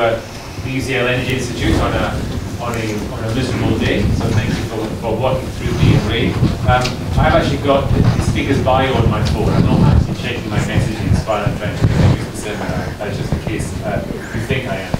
uh, the UCL Energy Institute on a, on a, on a miserable day, so thank you for, for walking through the array. Um, I've actually got the, the speaker's bio on my phone. I'm not actually checking my messages while I'm trying to introduce the seminar, uh, just in case uh, you think I am.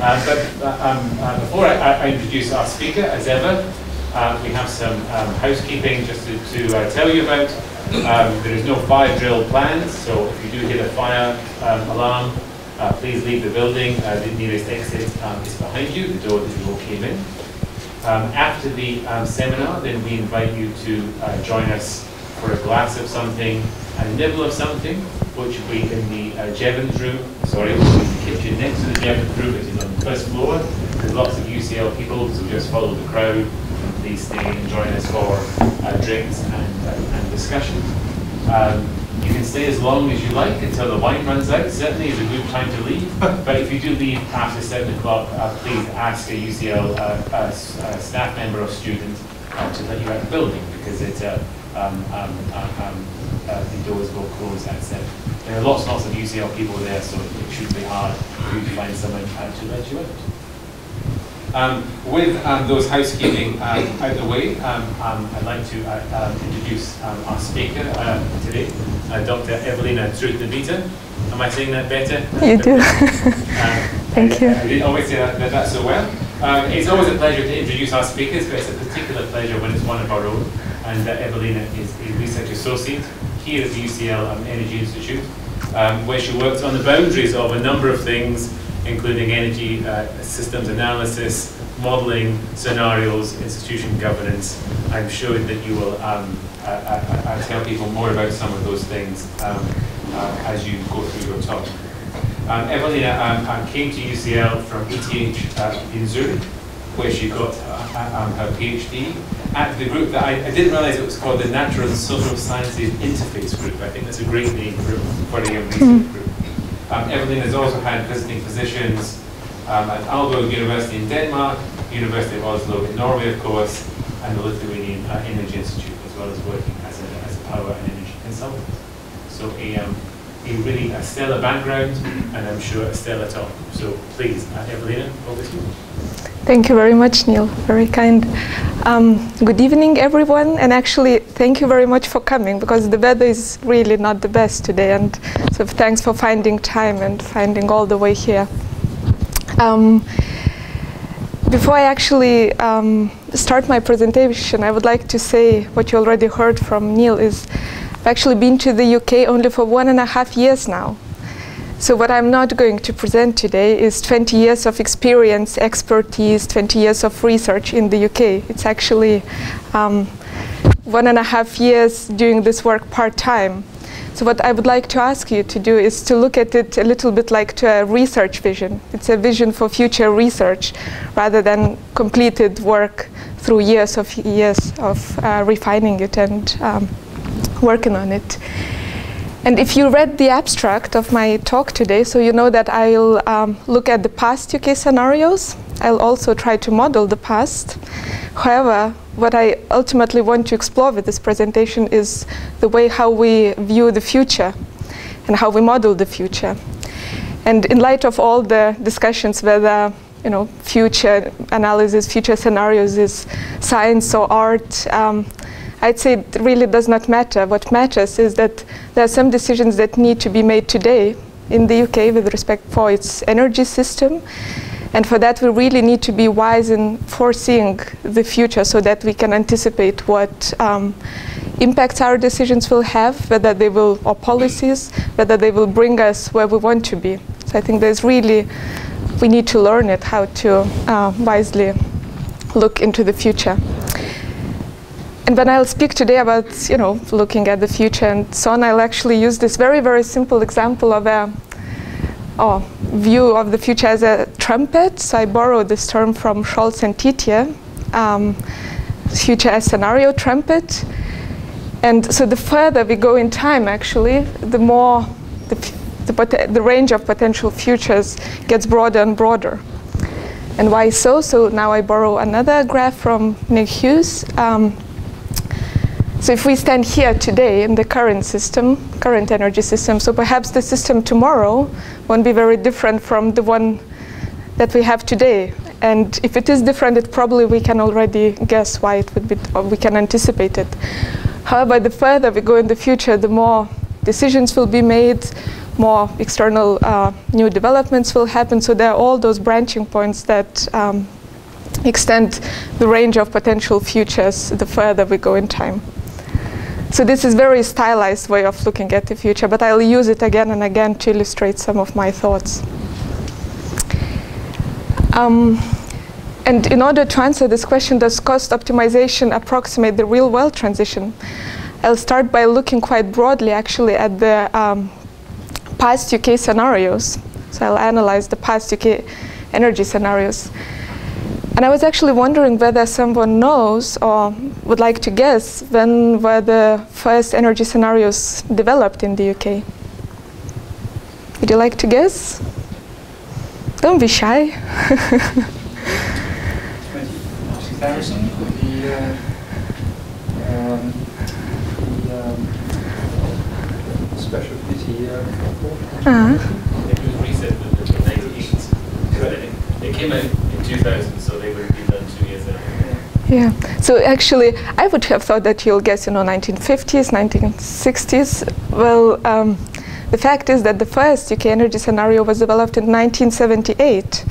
Uh, but uh, um, uh, before I, I, introduce our speaker, as ever, uh, we have some um, housekeeping just to, to tell you about. Um, there is no fire drill planned, so if you do hear a fire um, alarm, uh, please leave the building. Uh, the nearest exit um, is behind you, the door that you all came in. Um, after the um, seminar, then we invite you to uh, join us for a glass of something, a nibble of something, which will be in the uh, Jevons room, sorry, the kitchen next to the Jevons room, which is on the first floor. There's lots of UCL people, so just follow the crowd. Please stay and join us for uh, drinks and, uh, and discussions. You can stay as long as you like until the wine runs out. Certainly is a good time to leave. but if you do leave after 7 o'clock, uh, please ask a UCL uh, a, a staff member or student uh, to let you out of the building because it, uh, um, um, uh, um, uh, the doors will close at 7. There are lots and lots of UCL people there, so it shouldn't be hard for you to find someone to let you out. Um, with um, those housekeeping um, out the way, um, um, I'd like to uh, um, introduce our speaker uh, today, uh, Dr. Evelina Trutnevyte. Am I saying that better? You do. Thank I, you. I, I, didn't always say that, that, so well. it's always a pleasure to introduce our speakers, but it's a particular pleasure when it's one of our own. And uh, Evelina is a research associate here at the UCL Energy Institute, where she works on the boundaries of a number of things including energy uh, systems analysis, modeling, scenarios, institution governance. I'm sure that you will um, uh, uh, uh, tell people more about some of those things um, uh, as you go through your talk. Um, Evelina um, came to UCL from ETH uh, in Zurich, where she got um, her PhD at the group that I, I, didn't realize it was called the Natural and Social Sciences Interface Group. I think that's a great name for, for a research mm-hmm. group. Um, Evelyn has also had visiting positions um, at Aalborg University in Denmark, University of Oslo in Norway, of course, and the Lithuanian uh, Energy Institute, as well as working as a, as a power and energy consultant. So a, um, a really a stellar background, and I'm sure a stellar talk. So please, uh, Evelina, over to you. Thank you very much, Neil. Very kind. Um, good evening, everyone. And actually, thank you very much for coming because the weather is really not the best today. And so thanks for finding time and finding all the way here. Um, before I actually um, start my presentation, I would like to say what you already heard from Neil is I've actually been to the UK only for one and a half years now. So what I'm not going to present today is 20 years of experience, expertise, 20 years of research in the UK. It's actually um, one and a half years doing this work part-time. So what I would like to ask you to do is to look at it a little bit like to a research vision. It's a vision for future research rather than completed work through years of years of uh, refining it and um, working on it. And if you read the abstract of my talk today, so you know that I'll um, look at the past UK scenarios. I'll also try to model the past. However, what I ultimately want to explore with this presentation is the way how we view the future and how we model the future. And in light of all the discussions whether you know, future analysis, future scenarios is science or art, um, I'd say it really does not matter. What matters is that there are some decisions that need to be made today in the UK with respect for its energy system. And for that, we really need to be wise in foreseeing the future so that we can anticipate what um, impacts our decisions will have, whether they will, or policies, whether they will bring us where we want to be. So I think there's really, we need to learn it, how to uh, wisely look into the future. And when I'll speak today about, you know, looking at the future and so on, I'll actually use this very, very simple example of a oh, view of the future as a trumpet. So I borrowed this term from Scholz and Tietje, um, future as scenario trumpet. And so the further we go in time, actually, the more the, the, the range of potential futures gets broader and broader. And why so? So now I borrow another graph from Nick Hughes. Um, so if we stand here today in the current system, current energy system, so perhaps the system tomorrow won't be very different from the one that we have today. And if it is different, it probably we can already guess why it would be, or we can anticipate it. However, the further we go in the future, the more decisions will be made, more external uh, new developments will happen. So there are all those branching points that um, extend the range of potential futures the further we go in time. So this is very stylized way of looking at the future, but I'll use it again and again to illustrate some of my thoughts. Um, and in order to answer this question, does cost optimization approximate the real world transition? I'll start by looking quite broadly actually at the um, past UK scenarios. So I'll analyze the past UK energy scenarios. And I was actually wondering whether someone knows or would like to guess when were the first energy scenarios developed in the UK. Would you like to guess? Don't be shy. 2000, the, the special pity report. Uh-huh. It was reset with the 98. It came out in 2000, so they would have been done two years earlier. Yeah. So actually, I would have thought that you'll guess, you know, 1950s, 1960s. Well, um, the fact is that the first UK energy scenario was developed in 1978,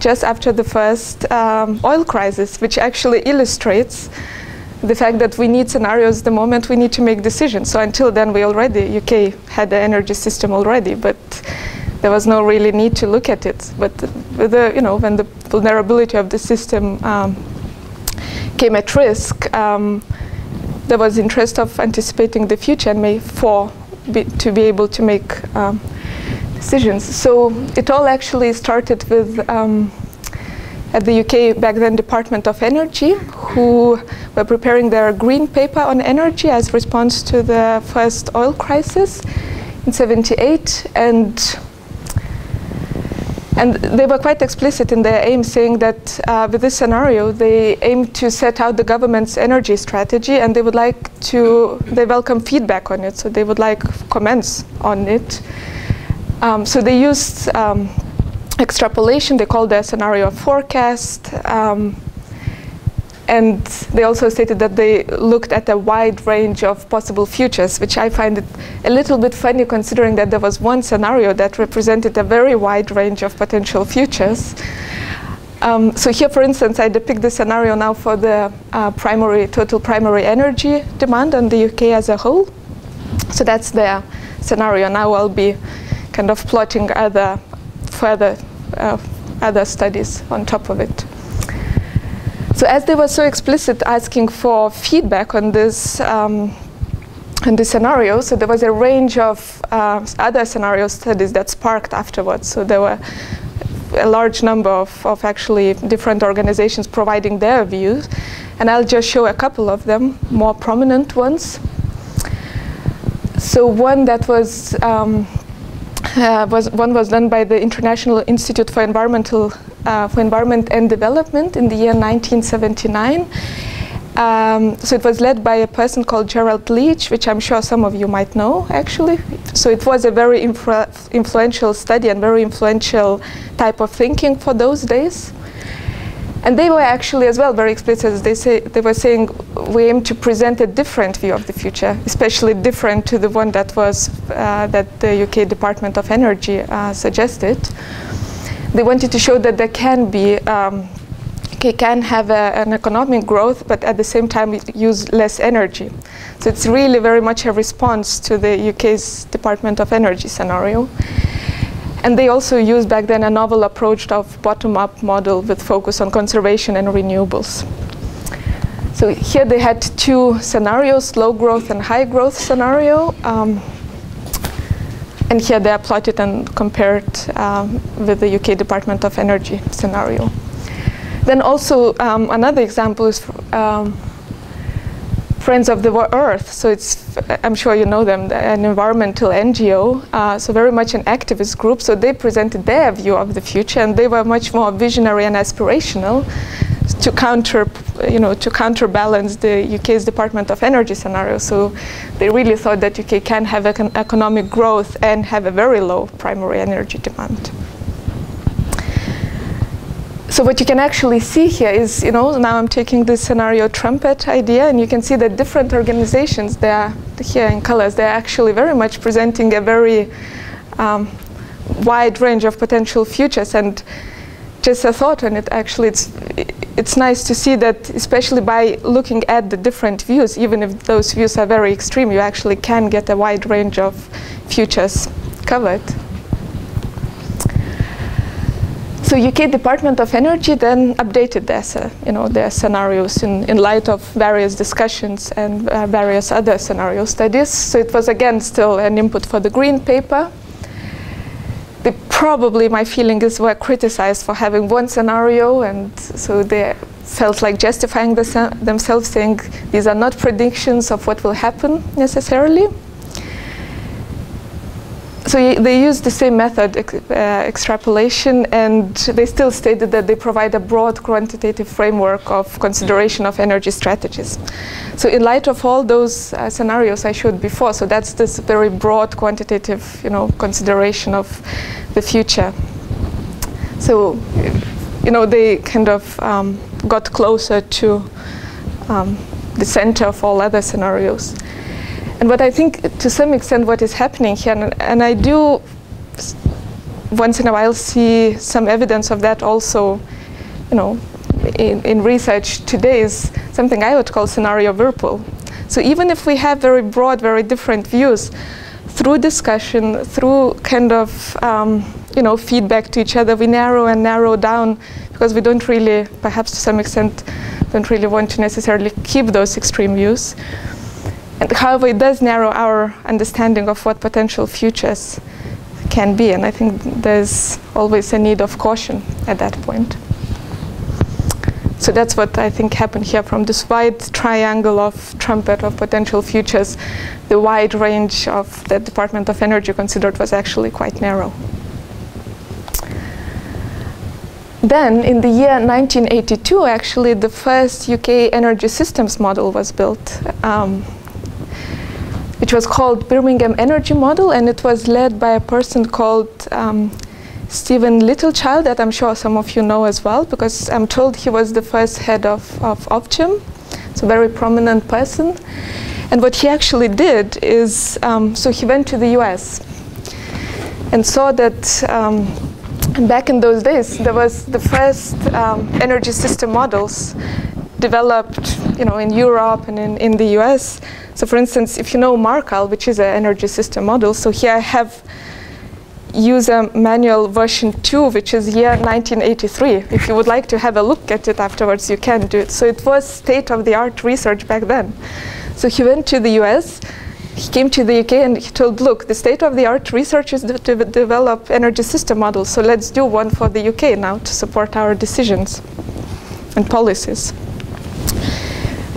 just after the first um, oil crisis, which actually illustrates the fact that we need scenarios the moment we need to make decisions. So until then, we already, UK had the energy system already, but there was no really need to look at it. But the, you know, when the vulnerability of the system um, came at risk, um, there was interest of anticipating the future and may for be, to be able to make um, decisions. So it all actually started with um, at the UK back then Department of Energy, who were preparing their green paper on energy as response to the first oil crisis in 78 and and they were quite explicit in their aim, saying that uh, with this scenario, they aim to set out the government's energy strategy and they would like to, they welcome feedback on it, so they would like comments on it. Um, so they used um, extrapolation, they called their scenario a forecast. Um, and they also stated that they looked at a wide range of possible futures, which I find it a little bit funny considering that there was one scenario that represented a very wide range of potential futures. Um, so here, for instance, I depict the scenario now for the uh, primary total primary energy demand on the UK as a whole. So that's the scenario. Now I'll be kind of plotting other further uh, other studies on top of it. So as they were so explicit asking for feedback on this, um, on this scenario, so there was a range of uh, other scenario studies that sparked afterwards. So there were a large number of, of actually different organizations providing their views. And I'll just show a couple of them, more prominent ones. So one that was um, uh, was one was done by the International Institute for Environmental uh, for Environment and Development in the year 1979. Um, so it was led by a person called Gerald Leach, which I'm sure some of you might know, actually. So it was a very influential study and very influential type of thinking for those days. And they were actually as well very explicit. They say they were saying we aim to present a different view of the future, especially different to the one that was uh, that the UK Department of Energy uh, suggested they wanted to show that there can be um, can have a, an economic growth, but at the same time use less energy. So it's really very much a response to the UK's Department of Energy scenario. And they also used back then a novel approach of bottom-up model with focus on conservation and renewables. So here they had two scenarios, low growth and high growth scenario. Um, and here they plotted and compared um, with the UK Department of Energy scenario. Then also um, another example is um, Friends of the Earth. So it's, I'm sure you know them, an environmental NGO. Uh, so very much an activist group. So they presented their view of the future, and they were much more visionary and aspirational to counter, you know, to counterbalance the UK's Department of Energy scenario. So they really thought that UK can have econ economic growth and have a very low primary energy demand. So what you can actually see here is, you know, now I'm taking this scenario trumpet idea, and you can see that different organizations, they are here in colors, they're actually very much presenting a very um, wide range of potential futures. And just a thought on it, actually, it's it's nice to see that, especially by looking at the different views, even if those views are very extreme, you actually can get a wide range of futures covered. So UK Department of Energy then updated their, you know, their scenarios in, in light of various discussions and uh, various other scenario studies. So it was again still an input for the green paper. They probably, my feeling is, were criticized for having one scenario, and so they felt like justifying the themselves, saying these are not predictions of what will happen necessarily so they used the same method, uh, extrapolation, and they still stated that they provide a broad quantitative framework of consideration of energy strategies. So in light of all those uh, scenarios I showed before, so that's this very broad quantitative, you know, consideration of the future. So, you know, they kind of um, got closer to um, the center of all other scenarios. And what I think, to some extent, what is happening here, and, and I do once in a while see some evidence of that also, you know, in, in research today is something I would call scenario whirlpool. So even if we have very broad, very different views, through discussion, through kind of um, you know feedback to each other, we narrow and narrow down because we don't really, perhaps to some extent, don't really want to necessarily keep those extreme views. And however, it does narrow our understanding of what potential futures can be, and I think there's always a need of caution at that point. So that's what I think happened here from this wide triangle of trumpet of potential futures, the wide range of the Department of Energy considered was actually quite narrow. Then, in the year 1982, actually, the first UK energy systems model was built. Um, which was called Birmingham Energy Model, and it was led by a person called um, Stephen Littlechild, that I'm sure some of you know as well, because I'm told he was the first head of, of Ofgem. It's a very prominent person. And what he actually did is, um, so he went to the US and saw that um, back in those days, there was the first um, energy system models developed you know, in Europe and in, in the US so for instance, if you know Markal, which is an energy system model, so here I have user manual version 2, which is year 1983. If you would like to have a look at it afterwards, you can do it. So it was state-of-the-art research back then. So he went to the US, he came to the UK and he told, look, the state-of-the-art research is to develop energy system models, so let's do one for the UK now to support our decisions and policies.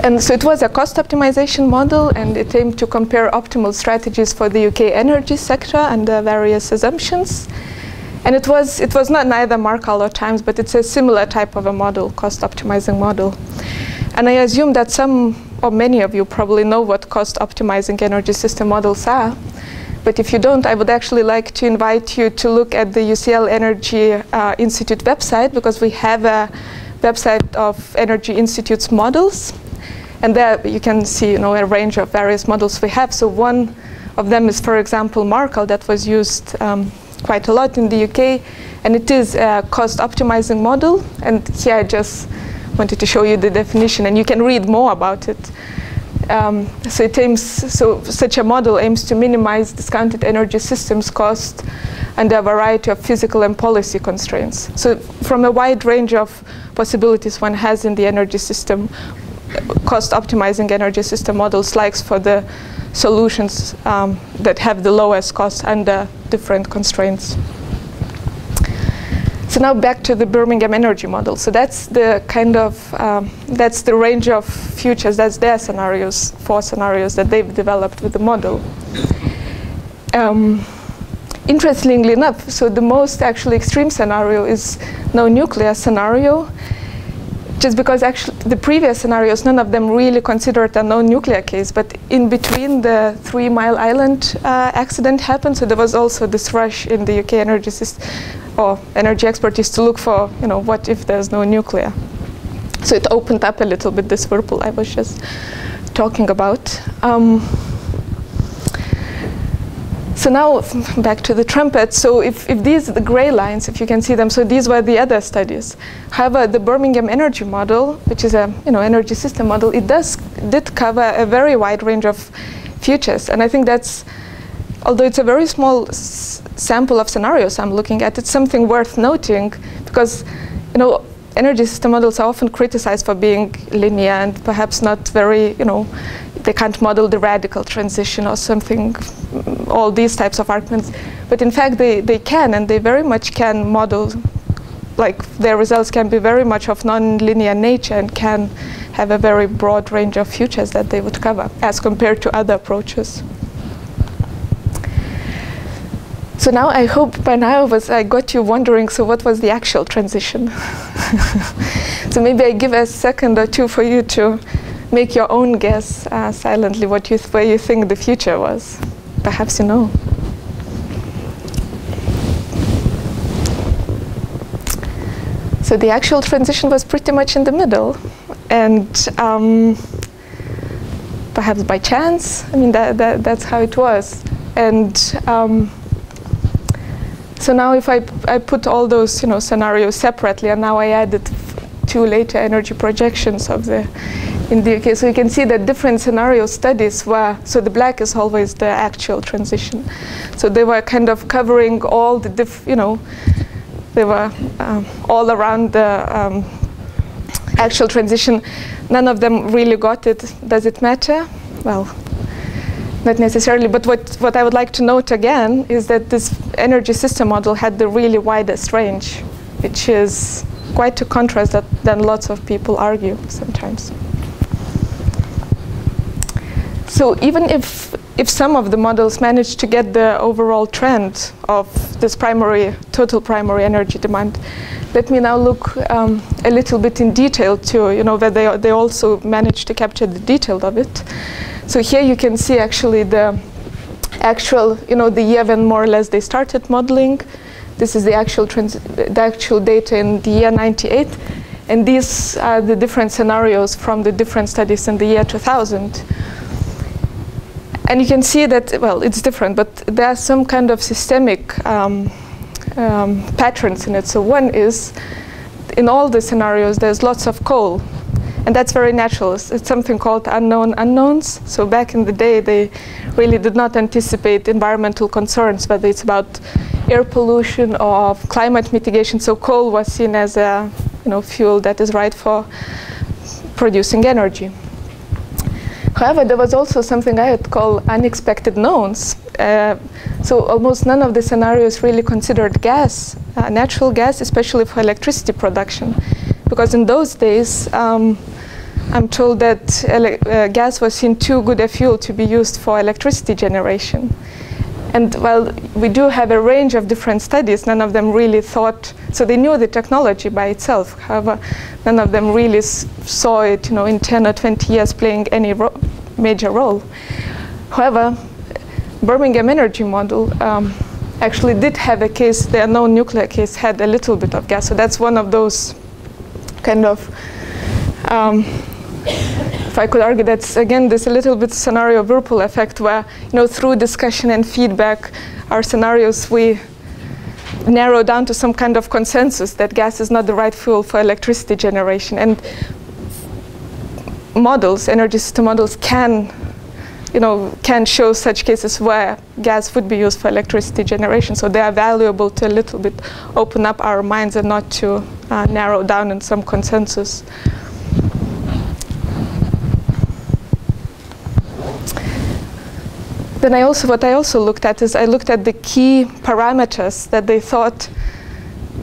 And so it was a cost optimization model, and it aimed to compare optimal strategies for the UK energy sector under various assumptions. And it was, it was not neither Markal or Times, but it's a similar type of a model, cost optimizing model. And I assume that some or many of you probably know what cost optimizing energy system models are. But if you don't, I would actually like to invite you to look at the UCL Energy uh, Institute website because we have a website of Energy Institute's models. And there you can see you know, a range of various models we have. So one of them is, for example, Markal that was used um, quite a lot in the UK. And it is a cost optimizing model. And here I just wanted to show you the definition. And you can read more about it. Um, so it aims, so such a model aims to minimize discounted energy systems cost under a variety of physical and policy constraints. So from a wide range of possibilities one has in the energy system, cost optimizing energy system models likes for the solutions um, that have the lowest cost under different constraints. Now back to the Birmingham energy model. So that's the kind of, um, that's the range of futures, that's their scenarios, four scenarios that they've developed with the model. Um, interestingly enough, so the most actually extreme scenario is no nuclear scenario just because actually the previous scenarios, none of them really considered a no nuclear case. But in between, the Three Mile Island uh, accident happened, so there was also this rush in the UK energy system or energy expertise to look for, you know, what if there's no nuclear. So it opened up a little bit this whirlpool I was just talking about. Um, so now back to the trumpet. So if, if these are the gray lines, if you can see them, so these were the other studies. However, the Birmingham Energy Model, which is a you know energy system model, it does did cover a very wide range of futures, and I think that's although it's a very small sample of scenarios I'm looking at, it's something worth noting because you know energy system models are often criticized for being linear and perhaps not very you know they can't model the radical transition or something, all these types of arguments. But in fact, they, they can, and they very much can model, like their results can be very much of non-linear nature and can have a very broad range of futures that they would cover as compared to other approaches. So now I hope by now was I got you wondering, so what was the actual transition? so maybe I give a second or two for you to make your own guess uh, silently what you where you think the future was. Perhaps you know. So the actual transition was pretty much in the middle, and um, perhaps by chance. I mean, that, that, that's how it was. And um, so now, if I, I put all those you know scenarios separately, and now I added two later energy projections of the in the case. So you can see that different scenario studies were, so the black is always the actual transition. So they were kind of covering all the, diff, you know, they were um, all around the um, actual transition. None of them really got it. Does it matter? Well, not necessarily. But what, what I would like to note again is that this energy system model had the really widest range, which is quite a contrast that than lots of people argue sometimes. So even if if some of the models manage to get the overall trend of this primary total primary energy demand, let me now look um, a little bit in detail to you know that they they also manage to capture the detail of it. So here you can see actually the actual you know the year when more or less they started modeling. This is the actual the actual data in the year 98. And these are the different scenarios from the different studies in the year 2000. And you can see that, well, it's different, but there are some kind of systemic um, um, patterns in it. So one is, in all the scenarios, there's lots of coal. And that's very natural. It's, something called unknown unknowns. So back in the day, they really did not anticipate environmental concerns, whether it's about air pollution or climate mitigation. So coal was seen as a you know, fuel that is right for producing energy. However, there was also something I would call unexpected knowns. Uh, so almost none of the scenarios really considered gas, uh, natural gas, especially for electricity production. Because in those days, um, I'm told that uh, gas was seen too good a fuel to be used for electricity generation. And while we do have a range of different studies, none of them really thought, so they knew the technology by itself. However, none of them really saw it, you know, in 10 or 20 years playing any ro major role. However, Birmingham Energy Model um, actually did have a case, the unknown nuclear case had a little bit of gas. So that's one of those kind of um, if I could argue that's again this a little bit scenario whirlpool effect where you know through discussion and feedback our scenarios we narrow down to some kind of consensus that gas is not the right fuel for electricity generation. And models energy system models can you know can show such cases where gas would be used for electricity generation. So they are valuable to a little bit open up our minds and not to uh, narrow down in some consensus Then I also, what I also looked at is I looked at the key parameters that they thought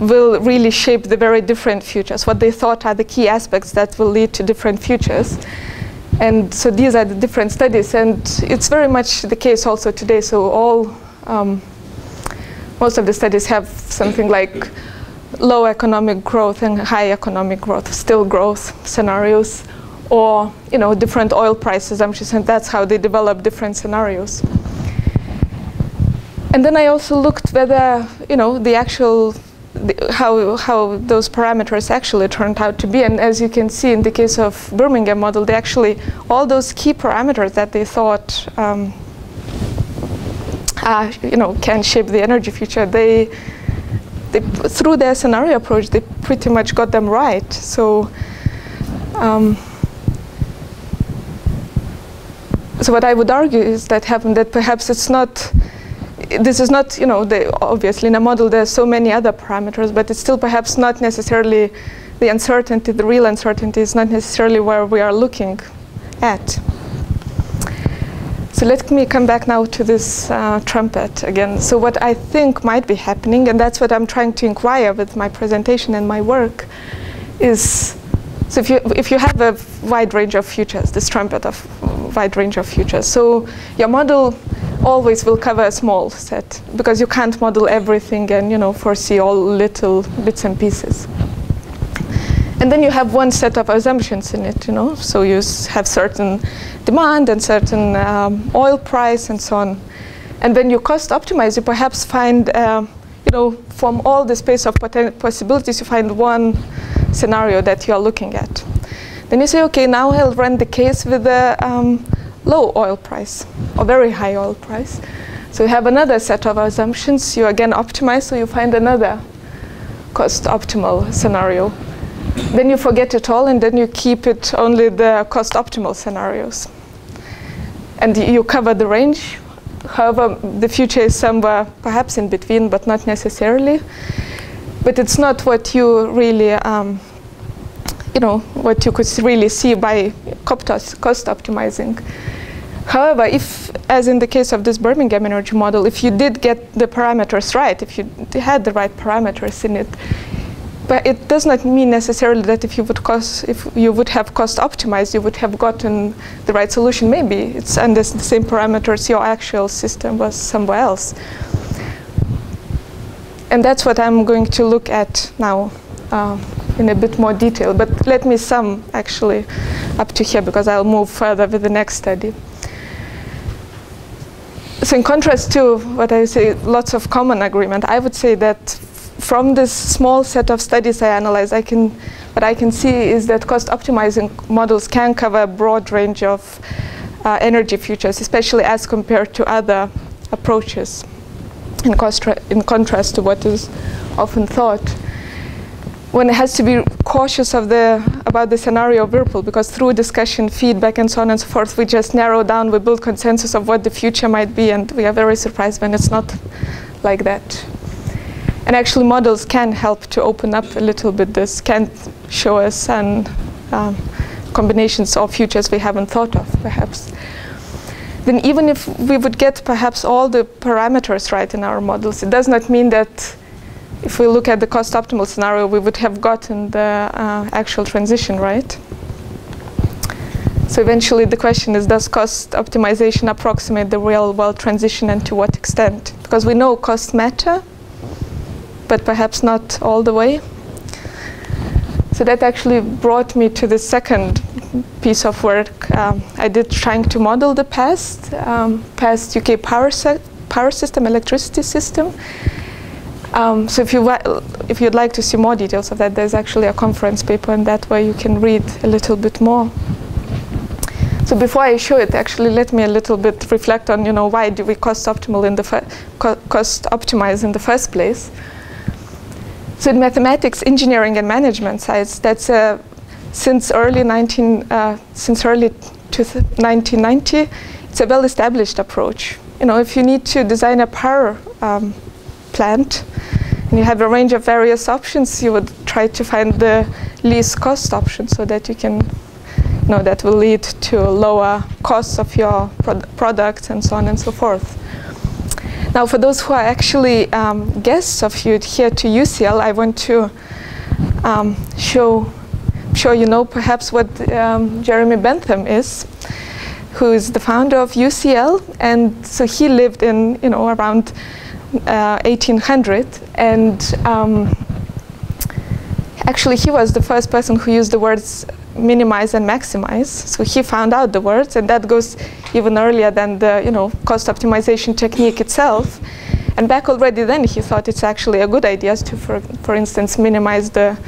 will really shape the very different futures, what they thought are the key aspects that will lead to different futures. And so these are the different studies, and it's very much the case also today. So all, um, most of the studies have something like low economic growth and high economic growth, still growth scenarios or you know different oil price assumptions, and that's how they develop different scenarios. And then I also looked whether you know the actual the, how, how those parameters actually turned out to be. And as you can see in the case of Birmingham model, they actually, all those key parameters that they thought um, uh, you know, can shape the energy future, they, they, through their scenario approach, they pretty much got them right. So, um, so what I would argue is that happen that perhaps it's not this is not, you know, the, obviously in a model there are so many other parameters, but it's still perhaps not necessarily the uncertainty, the real uncertainty is not necessarily where we are looking at. So let me come back now to this uh, trumpet again. So what I think might be happening, and that's what I'm trying to inquire with my presentation and my work, is so if you if you have a wide range of futures, this trumpet of wide range of futures, so your model always will cover a small set because you can't model everything and you know foresee all little bits and pieces. And then you have one set of assumptions in it, you know. So you have certain demand and certain um, oil price and so on. And when you cost optimize, you perhaps find, uh, you know, from all the space of possibilities, you find one scenario that you are looking at. Then you say, okay, now I'll run the case with a um, low oil price or very high oil price. So you have another set of assumptions. You again optimize, so you find another cost optimal scenario. Then you forget it all, and then you keep it only the cost optimal scenarios. And you cover the range. However, the future is somewhere perhaps in between, but not necessarily. But it's not what you really um, you know, what you could really see by cost optimizing. However, if, as in the case of this Birmingham energy model, if you did get the parameters right, if you had the right parameters in it, but it does not mean necessarily that if you would cost, if you would have cost optimized, you would have gotten the right solution. Maybe it's under the same parameters your actual system was somewhere else. And that's what I'm going to look at now uh, in a bit more detail. But let me sum actually up to here because I'll move further with the next study so in contrast to what I say, lots of common agreement, I would say that from this small set of studies I analyze, I can, what I can see is that cost optimizing models can cover a broad range of uh, energy futures, especially as compared to other approaches, in, in contrast to what is often thought one has to be cautious of the about the scenario of Whirlpool because through discussion, feedback, and so on and so forth, we just narrow down, we build consensus of what the future might be, and we are very surprised when it's not like that. And actually, models can help to open up a little bit this, can show us and um, combinations of futures we haven't thought of, perhaps. Then even if we would get perhaps all the parameters right in our models, it does not mean that if we look at the cost optimal scenario, we would have gotten the uh, actual transition right. So eventually the question is, does cost optimization approximate the real world transition and to what extent? Because we know costs matter, but perhaps not all the way. So that actually brought me to the second piece of work um, I did trying to model the past, um, past UK power, power system, electricity system, um, so if, you if you'd like to see more details of that, there's actually a conference paper and that way you can read a little bit more. So before I show it, actually let me a little bit reflect on, you know, why do we cost optimal in the co cost optimize in the first place? So in mathematics, engineering, and management sides, that's uh, since early 19, uh, since early 1990, it's a well-established approach. You know, if you need to design a power um, plant, and you have a range of various options, you would try to find the least cost option so that you can, you know, that will lead to lower costs of your product and so on and so forth. Now, for those who are actually um, guests of you here to UCL, I want to um, show, show you know perhaps what um, Jeremy Bentham is, who is the founder of UCL, and so he lived in, you know, around 1800 uh, and um, actually he was the first person who used the words minimize and maximize so he found out the words and that goes even earlier than the you know cost optimization technique itself And back already then, he thought it's actually a good idea to, for, for instance, minimize the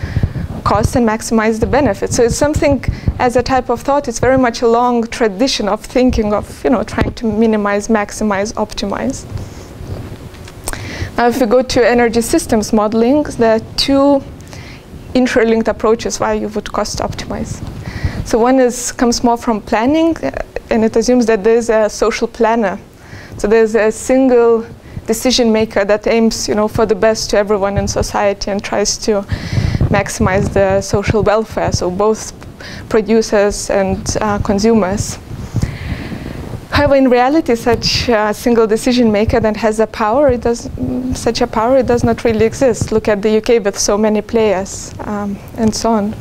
cost and maximize the benefit. So it's something, as a type of thought, it's very much a long tradition of thinking of, you know, trying to minimize, maximize, optimize. Now, if we go to energy systems modeling, there are two interlinked approaches why you would cost optimize. So one is comes more from planning, uh, and it assumes that there's a social planner. So there's a single decision maker that aims, you know, for the best to everyone in society and tries to maximize the social welfare. So both producers and uh, consumers. However, in reality, such a single decision maker that has a power, it does such a power, it does not really exist. Look at the UK with so many players um, and so on.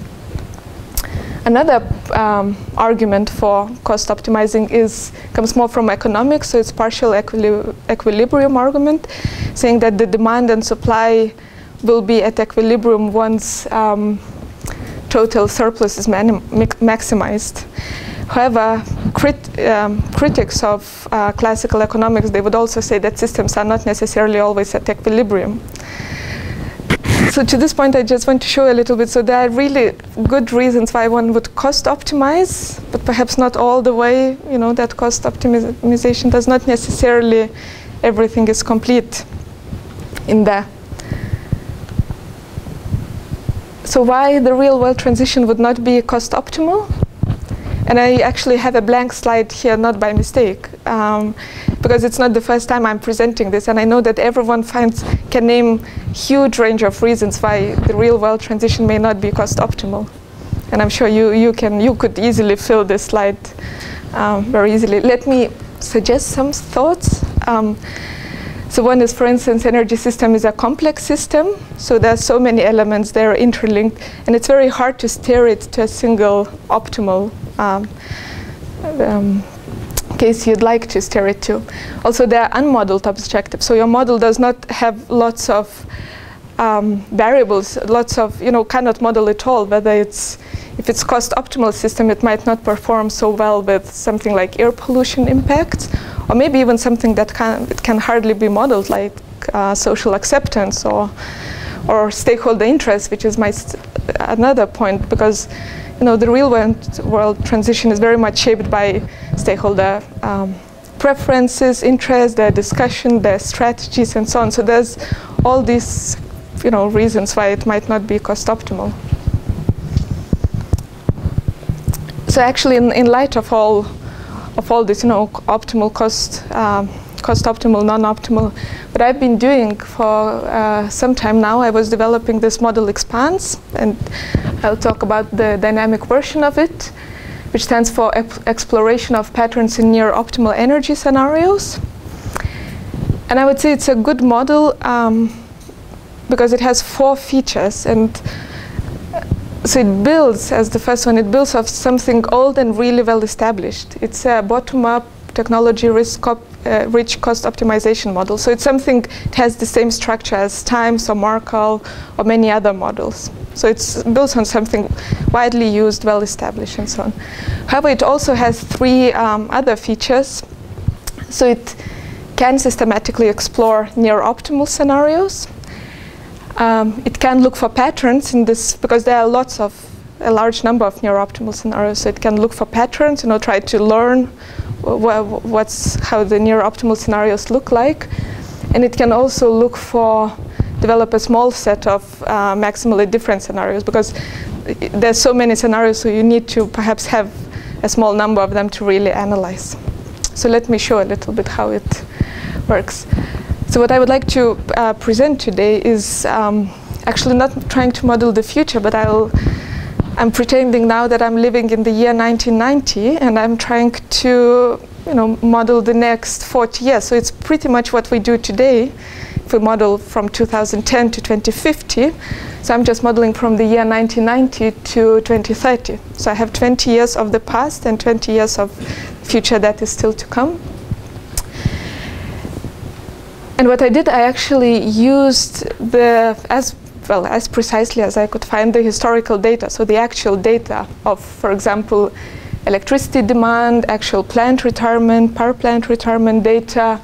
Another um, argument for cost optimizing is comes more from economics, so it's partial equili equilibrium argument, saying that the demand and supply will be at equilibrium once um, total surplus is maximized. However, crit um, critics of uh, classical economics, they would also say that systems are not necessarily always at equilibrium. So to this point, I just want to show a little bit. So there are really good reasons why one would cost optimize, but perhaps not all the way. You know that cost optimization does not necessarily everything is complete in there. So why the real world transition would not be cost optimal? And I actually have a blank slide here, not by mistake, um, because it's not the first time I'm presenting this, and I know that everyone finds can name huge range of reasons why the real world transition may not be cost optimal. And I'm sure you, you, can, you could easily fill this slide um, very easily. Let me suggest some thoughts. Um, so one is, for instance, energy system is a complex system. So there are so many elements that are interlinked, and it's very hard to steer it to a single optimal um, um, case you'd like to steer it to. Also, they are unmodeled objectives. So your model does not have lots of um, variables, lots of, you know, cannot model at all, whether it's, if it's cost optimal system, it might not perform so well with something like air pollution impacts, or maybe even something that can, it can hardly be modeled, like uh, social acceptance or, or stakeholder interest, which is my another point, because you know, the real world transition is very much shaped by stakeholder um, preferences, interests, their discussion, their strategies, and so on. So there's all these, you know, reasons why it might not be cost optimal. So actually, in, in light of all of all this, you know, optimal cost, um, cost optimal, non-optimal, what I've been doing for uh, some time now, I was developing this model EXPANSE, and I'll talk about the dynamic version of it, which stands for exploration of patterns in near optimal energy scenarios. And I would say it's a good model um, because it has four features, and so it builds, as the first one, it builds off something old and really well established. It's a bottom-up technology risk uh, rich cost optimization model. So it's something that has the same structure as TIMES or Markal or many other models. So it's built on something widely used, well established, and so on. However, it also has three um, other features. So it can systematically explore near optimal scenarios. Um, it can look for patterns in this because there are lots of a large number of near optimal scenarios. So it can look for patterns, you know, try to learn wh what's how the near optimal scenarios look like, and it can also look for develop a small set of uh, maximally different scenarios because there's so many scenarios, so you need to perhaps have a small number of them to really analyze. So let me show a little bit how it works. So what I would like to uh, present today is um, actually not trying to model the future, but I'll, I'm pretending now that I'm living in the year 1990 and I'm trying to you know, model the next 40 years. So it's pretty much what we do today if we model from 2010 to 2050. So I'm just modeling from the year 1990 to 2030. So I have 20 years of the past and 20 years of future that is still to come. And what I did, I actually used the, as well, as precisely as I could find the historical data, so the actual data of, for example, electricity demand, actual plant retirement, power plant retirement data,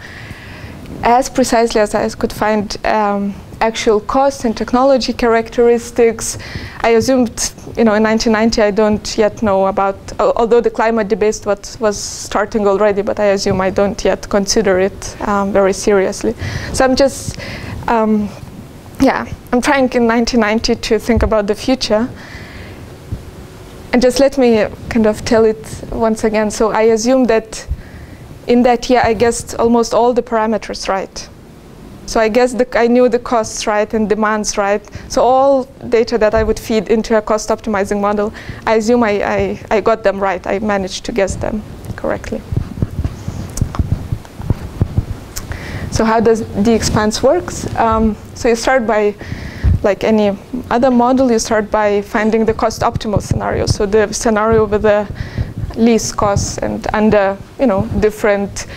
as precisely as I could find um, actual cost and technology characteristics. I assumed, you know, in 1990 I don't yet know about, although the climate debate was, was starting already, but I assume I don't yet consider it um, very seriously. So I'm just, um, yeah, I'm trying in 1990 to think about the future. And just let me kind of tell it once again. So I assume that in that year I guessed almost all the parameters right. So I guess the, I knew the costs right and demands right. So all data that I would feed into a cost optimizing model, I assume I, I, I got them right. I managed to guess them correctly. So how does D-EXPANSE works? Um, so you start by, like any other model, you start by finding the cost optimal scenario. So the scenario with the least cost and under, you know, different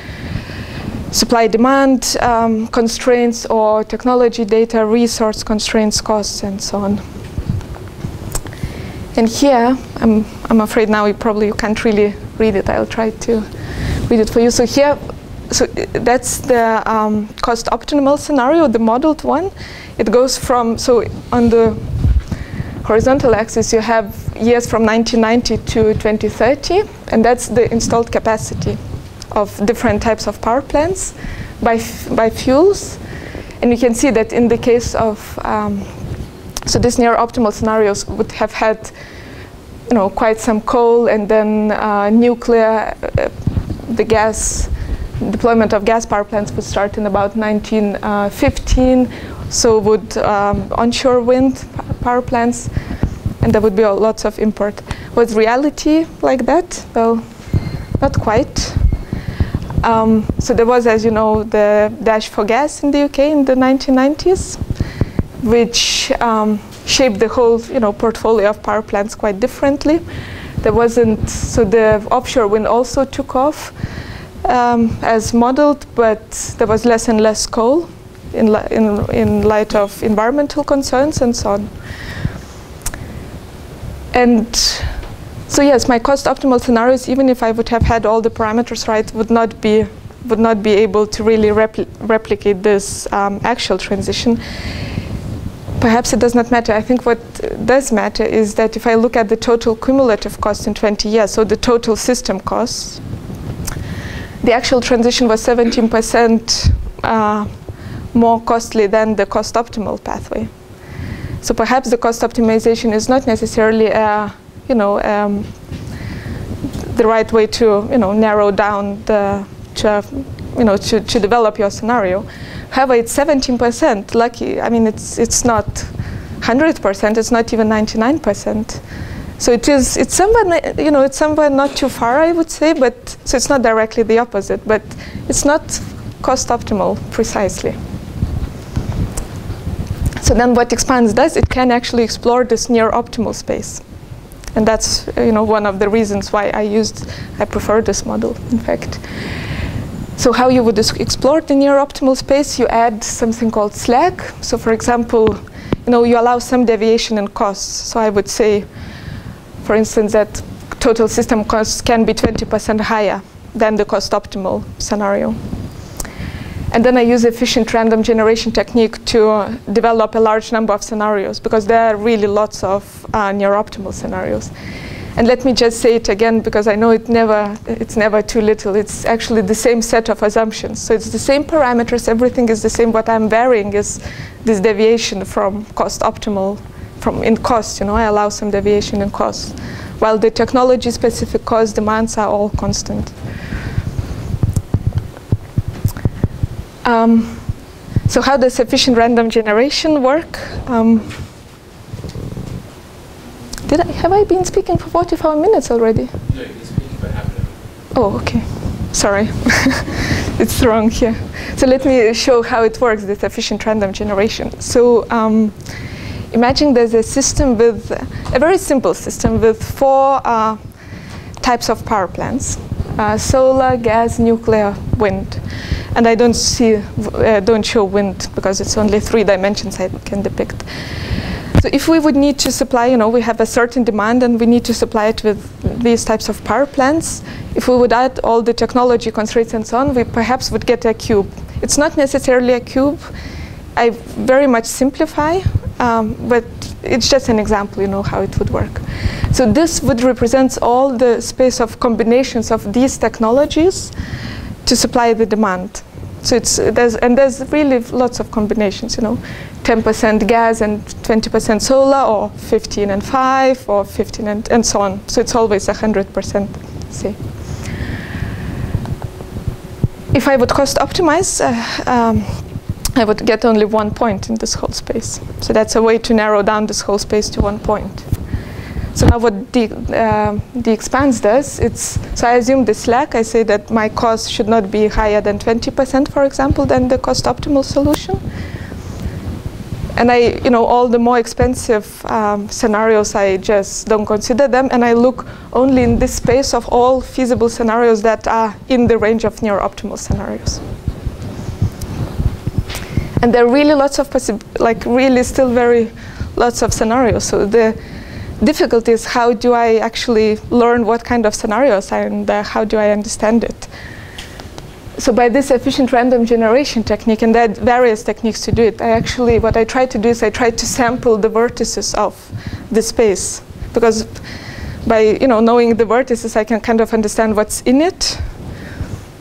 supply demand um, constraints or technology data resource constraints costs and so on and here I'm, I'm afraid now you probably you can't really read it I'll try to read it for you so here so that's the um, cost optimal scenario the modeled one it goes from so on the horizontal axis you have years from 1990 to 2030 and that's the installed capacity of different types of power plants by, by fuels. And you can see that in the case of, um, so these near optimal scenarios would have had you know, quite some coal and then uh, nuclear, uh, the gas, deployment of gas power plants would start in about 1915. So would um, onshore wind power plants, and there would be lots of import. Was reality like that? Well, not quite. Um, so there was, as you know, the dash for gas in the UK in the 1990s, which um, shaped the whole, you know, portfolio of power plants quite differently. There wasn't, so the offshore wind also took off um, as modeled, but there was less and less coal in, li in, in light of environmental concerns and so on. And so yes, my cost optimal scenarios, even if I would have had all the parameters right, would not be would not be able to really repli replicate this um, actual transition. Perhaps it does not matter. I think what does matter is that if I look at the total cumulative cost in 20 years, so the total system costs, the actual transition was 17% uh, more costly than the cost optimal pathway. So perhaps the cost optimization is not necessarily a you know, um, the right way to, you know, narrow down the, to, you know, to, to develop your scenario. However, it's 17% lucky. I mean, it's, it's not 100%, it's not even 99%. So it is, it's somewhere, you know, it's somewhere not too far, I would say, but, so it's not directly the opposite, but it's not cost optimal precisely. So then what D-EXPANSE does, it can actually explore this near optimal space. And that's you know one of the reasons why I used, I prefer this model, in fact. So how you would explore the near optimal space, you add something called slack. So for example, you know, you allow some deviation in costs. So I would say, for instance, that total system costs can be 20% higher than the cost optimal scenario. And then I use efficient random generation technique to uh, develop a large number of scenarios because there are really lots of uh, near optimal scenarios. And let me just say it again because I know it never, it's never too little. It's actually the same set of assumptions. So it's the same parameters, everything is the same. What I'm varying is this deviation from cost optimal, from in cost, you know, I allow some deviation in cost. While the technology specific cost demands are all constant. Um, so how does efficient random generation work? Um, did I, have I been speaking for 45 minutes already? No, you've been speaking for half an hour. Oh, okay. Sorry. it's wrong here. So let me show how it works, this efficient random generation. So um, imagine there's a system with, a very simple system with four uh, types of power plants. Uh, solar, gas, nuclear, wind and I don't see, uh, don't show wind because it's only three dimensions I can depict. So if we would need to supply, you know, we have a certain demand and we need to supply it with these types of power plants, if we would add all the technology constraints and so on, we perhaps would get a cube. it's not necessarily a cube. I very much simplify, um, but it's just an example, you know, how it would work. So this would represent all the space of combinations of these technologies to supply the demand. So it's there's and there's really lots of combinations, you know, 10% gas and 20% solar, or 15 and 5, or 15 and, and so on. So it's always 100%, see. If I would cost optimize, uh, um, I would get only one point in this whole space. So that's a way to narrow down this whole space to one point. So now what the, uh, the EXPANSE does, it's, so I assume the slack, I say that my cost should not be higher than 20%, for example, than the cost optimal solution. And I, you know, all the more expensive um, scenarios, I just don't consider them, and I look only in this space of all feasible scenarios that are in the range of near optimal scenarios. And there are really lots of, like really still very lots of scenarios. So the difficulty is how do I actually learn what kind of scenarios and uh, how do I understand it. So by this efficient random generation technique, and there are various techniques to do it, I actually, what I try to do is I try to sample the vertices of the space. Because by you know, knowing the vertices, I can kind of understand what's in it,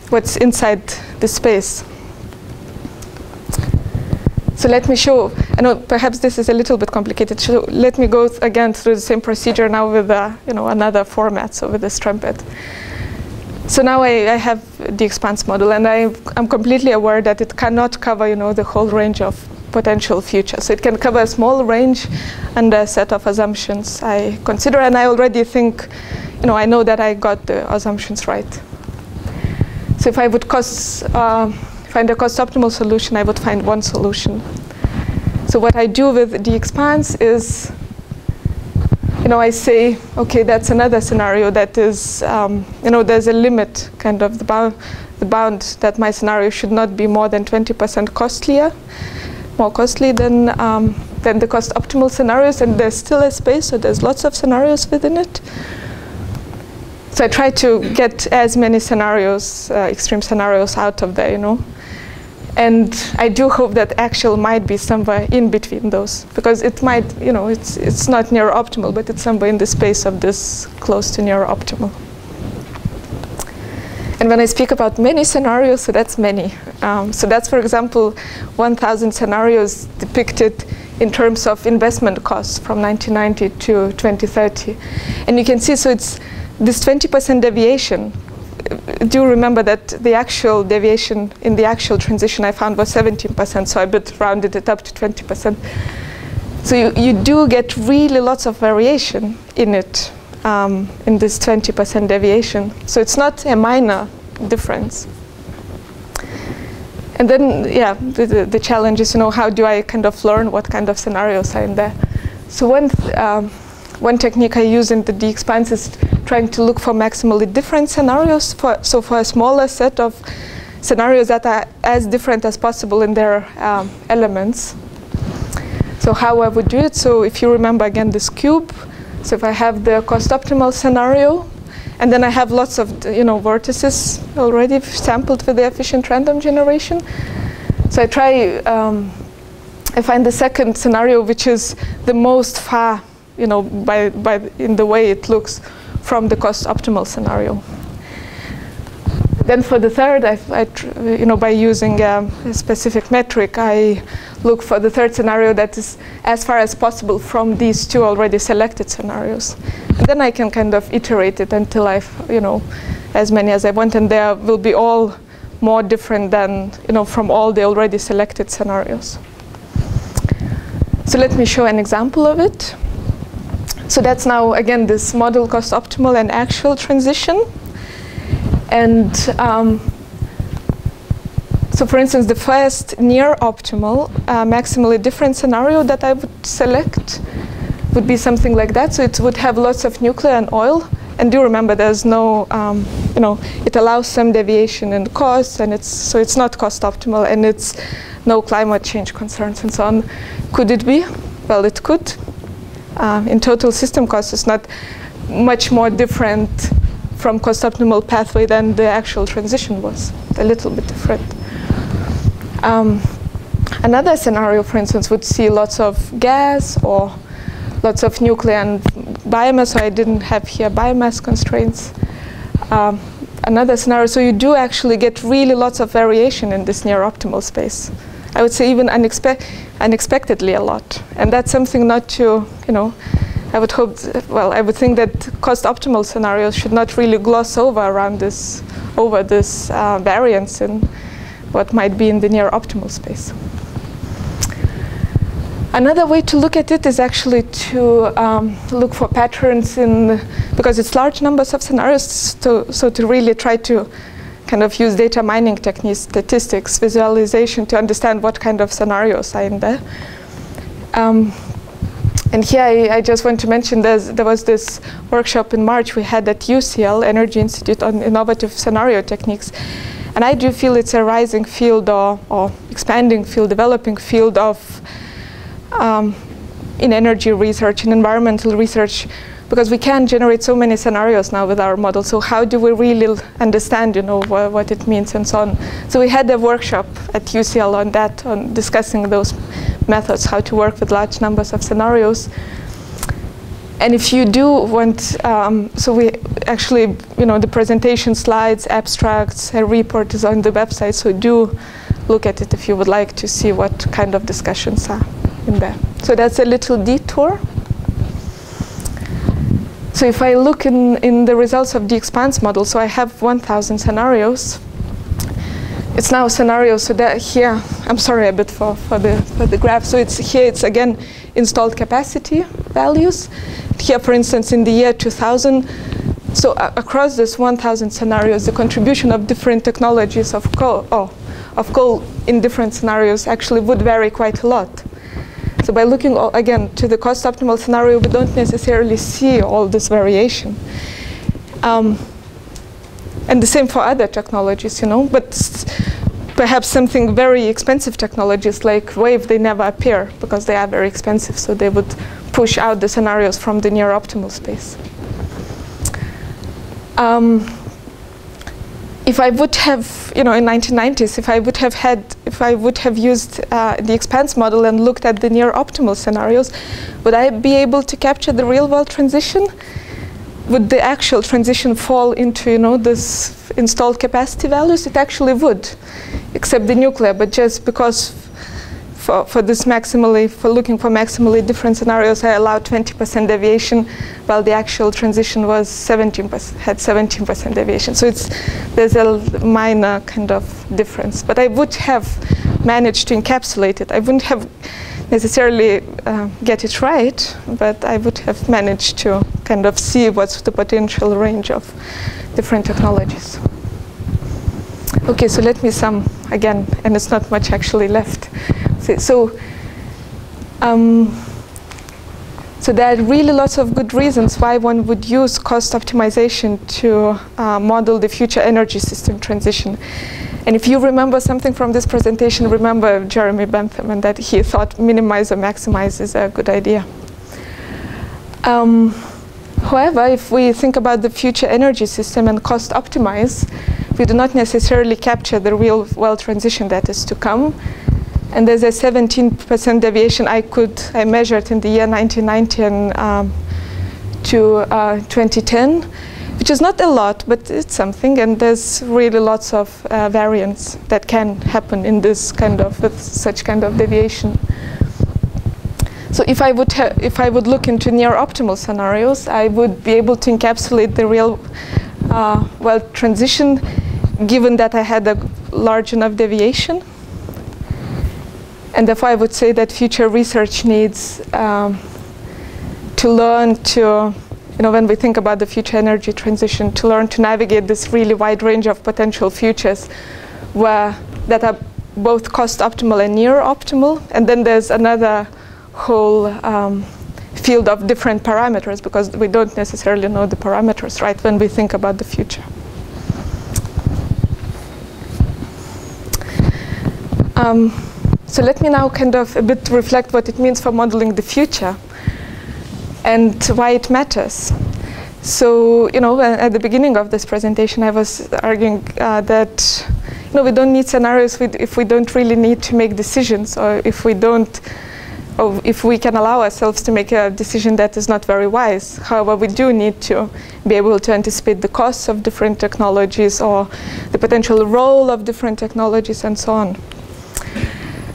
what's inside the space. So let me show, I know perhaps this is a little bit complicated, so let me go again through the same procedure now with uh, you know, another format, so with the trumpet. So now I, I, have the EXPANSE model, and I, am completely aware that it cannot cover you know, the whole range of potential futures. So it can cover a small range and a set of assumptions I consider, and I already think, you know, I know that I got the assumptions right. So if I would cost, uh, find a cost optimal solution, I would find one solution. So what I do with the EXPANSE is, you know, I say, okay, that's another scenario that is, um, you know, there's a limit, kind of the bound, the bound that my scenario should not be more than 20% costlier, more costly than um, than the cost optimal scenarios, and there's still a space, so there's lots of scenarios within it. So I try to get as many scenarios, uh, extreme scenarios, out of there, you know. And I do hope that actual might be somewhere in between those, because it might, you know, it's, it's not near optimal, but it's somewhere in the space of this close to near optimal. And when I speak about many scenarios, so that's many. Um, so that's, for example, 1,000 scenarios depicted in terms of investment costs from 1990 to 2030. And you can see, so it's this 20% deviation do remember that the actual deviation in the actual transition I found was 17%, so I bit rounded it up to 20%. So you, you do get really lots of variation in it, um, in this 20% deviation. So it's not a minor difference. And then, yeah, the, the, the, challenge is, you know, how do I kind of learn what kind of scenarios are in there? So one, um, one technique I use in the D-EXPANSE is trying to look for maximally different scenarios. For, so for a smaller set of scenarios that are as different as possible in their um, elements. So how I would do it, so if you remember again this cube, so if I have the cost optimal scenario, and then I have lots of you know vertices already sampled with the efficient random generation. So I try, um, I find the second scenario, which is the most far, you know, by, by in the way it looks from the cost optimal scenario. Then for the third, I, I you know, by using um, a specific metric, I look for the third scenario that is as far as possible from these two already selected scenarios. And then I can kind of iterate it until I've, you know, as many as I want, and there will be all more different than, you know, from all the already selected scenarios. So let me show an example of it. So that's now, again, this model cost optimal and actual transition. And um, so for instance, the first near optimal, uh, maximally different scenario that I would select would be something like that. So it would have lots of nuclear and oil. And do remember, there's no, um, you know, it allows some deviation in cost, and it's so it's not cost optimal, and it's no climate change concerns and so on. Could it be? Well, it could uh, in total system cost is not much more different from cost optimal pathway than the actual transition was, a little bit different. Um, another scenario, for instance, would see lots of gas or lots of nuclear and biomass, so I didn't have here biomass constraints. Um, another scenario, so you do actually get really lots of variation in this near optimal space. I would say even unexpe unexpectedly a lot. And that's something not to, you know, I would hope, well, I would think that cost optimal scenarios should not really gloss over around this, over this uh, variance in what might be in the near optimal space. Another way to look at it is actually to um, look for patterns in, because it's large numbers of scenarios, to, so to really try to kind of use data mining techniques, statistics, visualization to understand what kind of scenarios are in there. Um, and here I, I, just want to mention there was this workshop in March we had at UCL, Energy Institute, on innovative scenario techniques. And I do feel it's a rising field or, or expanding field, developing field of um, in energy research, in environmental research, because we can generate so many scenarios now with our model. So how do we really understand, you know, wh what it means and so on? So we had a workshop at UCL on that, on discussing those methods, how to work with large numbers of scenarios. And if you do want, um, so we actually, you know, the presentation slides, abstracts, a report is on the website. So do look at it if you would like to see what kind of discussions are in there. So that's a little detour. So if I look in, in the results of the EXPANSE model, so I have 1,000 scenarios. It's now scenarios, so that here, I'm sorry a bit for, for, the, for the graph. So it's here, it's again installed capacity values. Here, for instance, in the year 2000, so uh, across this 1,000 scenarios, the contribution of different technologies of coal, oh, of coal in different scenarios actually would vary quite a lot. So by looking, again, to the cost optimal scenario, we don't necessarily see all this variation. Um, and the same for other technologies, you know, but perhaps something very expensive technologies like wave, they never appear because they are very expensive, so they would push out the scenarios from the near optimal space. Um, if I would have, you know, in 1990s, if I would have had, if I would have used uh, the EXPANSE model and looked at the near optimal scenarios, would I be able to capture the real world transition? Would the actual transition fall into, you know, this installed capacity values? It actually would, except the nuclear, but just because for, for this maximally, for looking for maximally different scenarios, I allowed 20% deviation, while the actual transition was 17%, had 17% deviation. So it's, there's a minor kind of difference. But I would have managed to encapsulate it. I wouldn't have necessarily uh, get it right, but I would have managed to kind of see what's the potential range of different technologies. Okay, so let me sum again, and it's not much actually left. So, um, so there are really lots of good reasons why one would use cost optimization to uh, model the future energy system transition. And if you remember something from this presentation, remember Jeremy Bentham and that he thought minimize or maximize is a good idea. Um, however, if we think about the future energy system and cost optimize, we do not necessarily capture the real world transition that is to come and there's a 17% deviation I could I measured in the year 1990 and, um, to uh, 2010, which is not a lot, but it's something. And there's really lots of uh, variance that can happen in this kind of with such kind of deviation. So if I would if I would look into near optimal scenarios, I would be able to encapsulate the real uh, well transition, given that I had a large enough deviation. And therefore, I would say that future research needs um, to learn to, you know, when we think about the future energy transition, to learn to navigate this really wide range of potential futures where that are both cost optimal and near optimal. And then there's another whole um, field of different parameters because we don't necessarily know the parameters, right, when we think about the future. Um, so let me now kind of a bit reflect what it means for modeling the future and why it matters. So, you know, at the beginning of this presentation, I was arguing uh, that know we don't need scenarios if we don't really need to make decisions or if we don't, or if we can allow ourselves to make a decision that is not very wise. However, we do need to be able to anticipate the costs of different technologies or the potential role of different technologies and so on.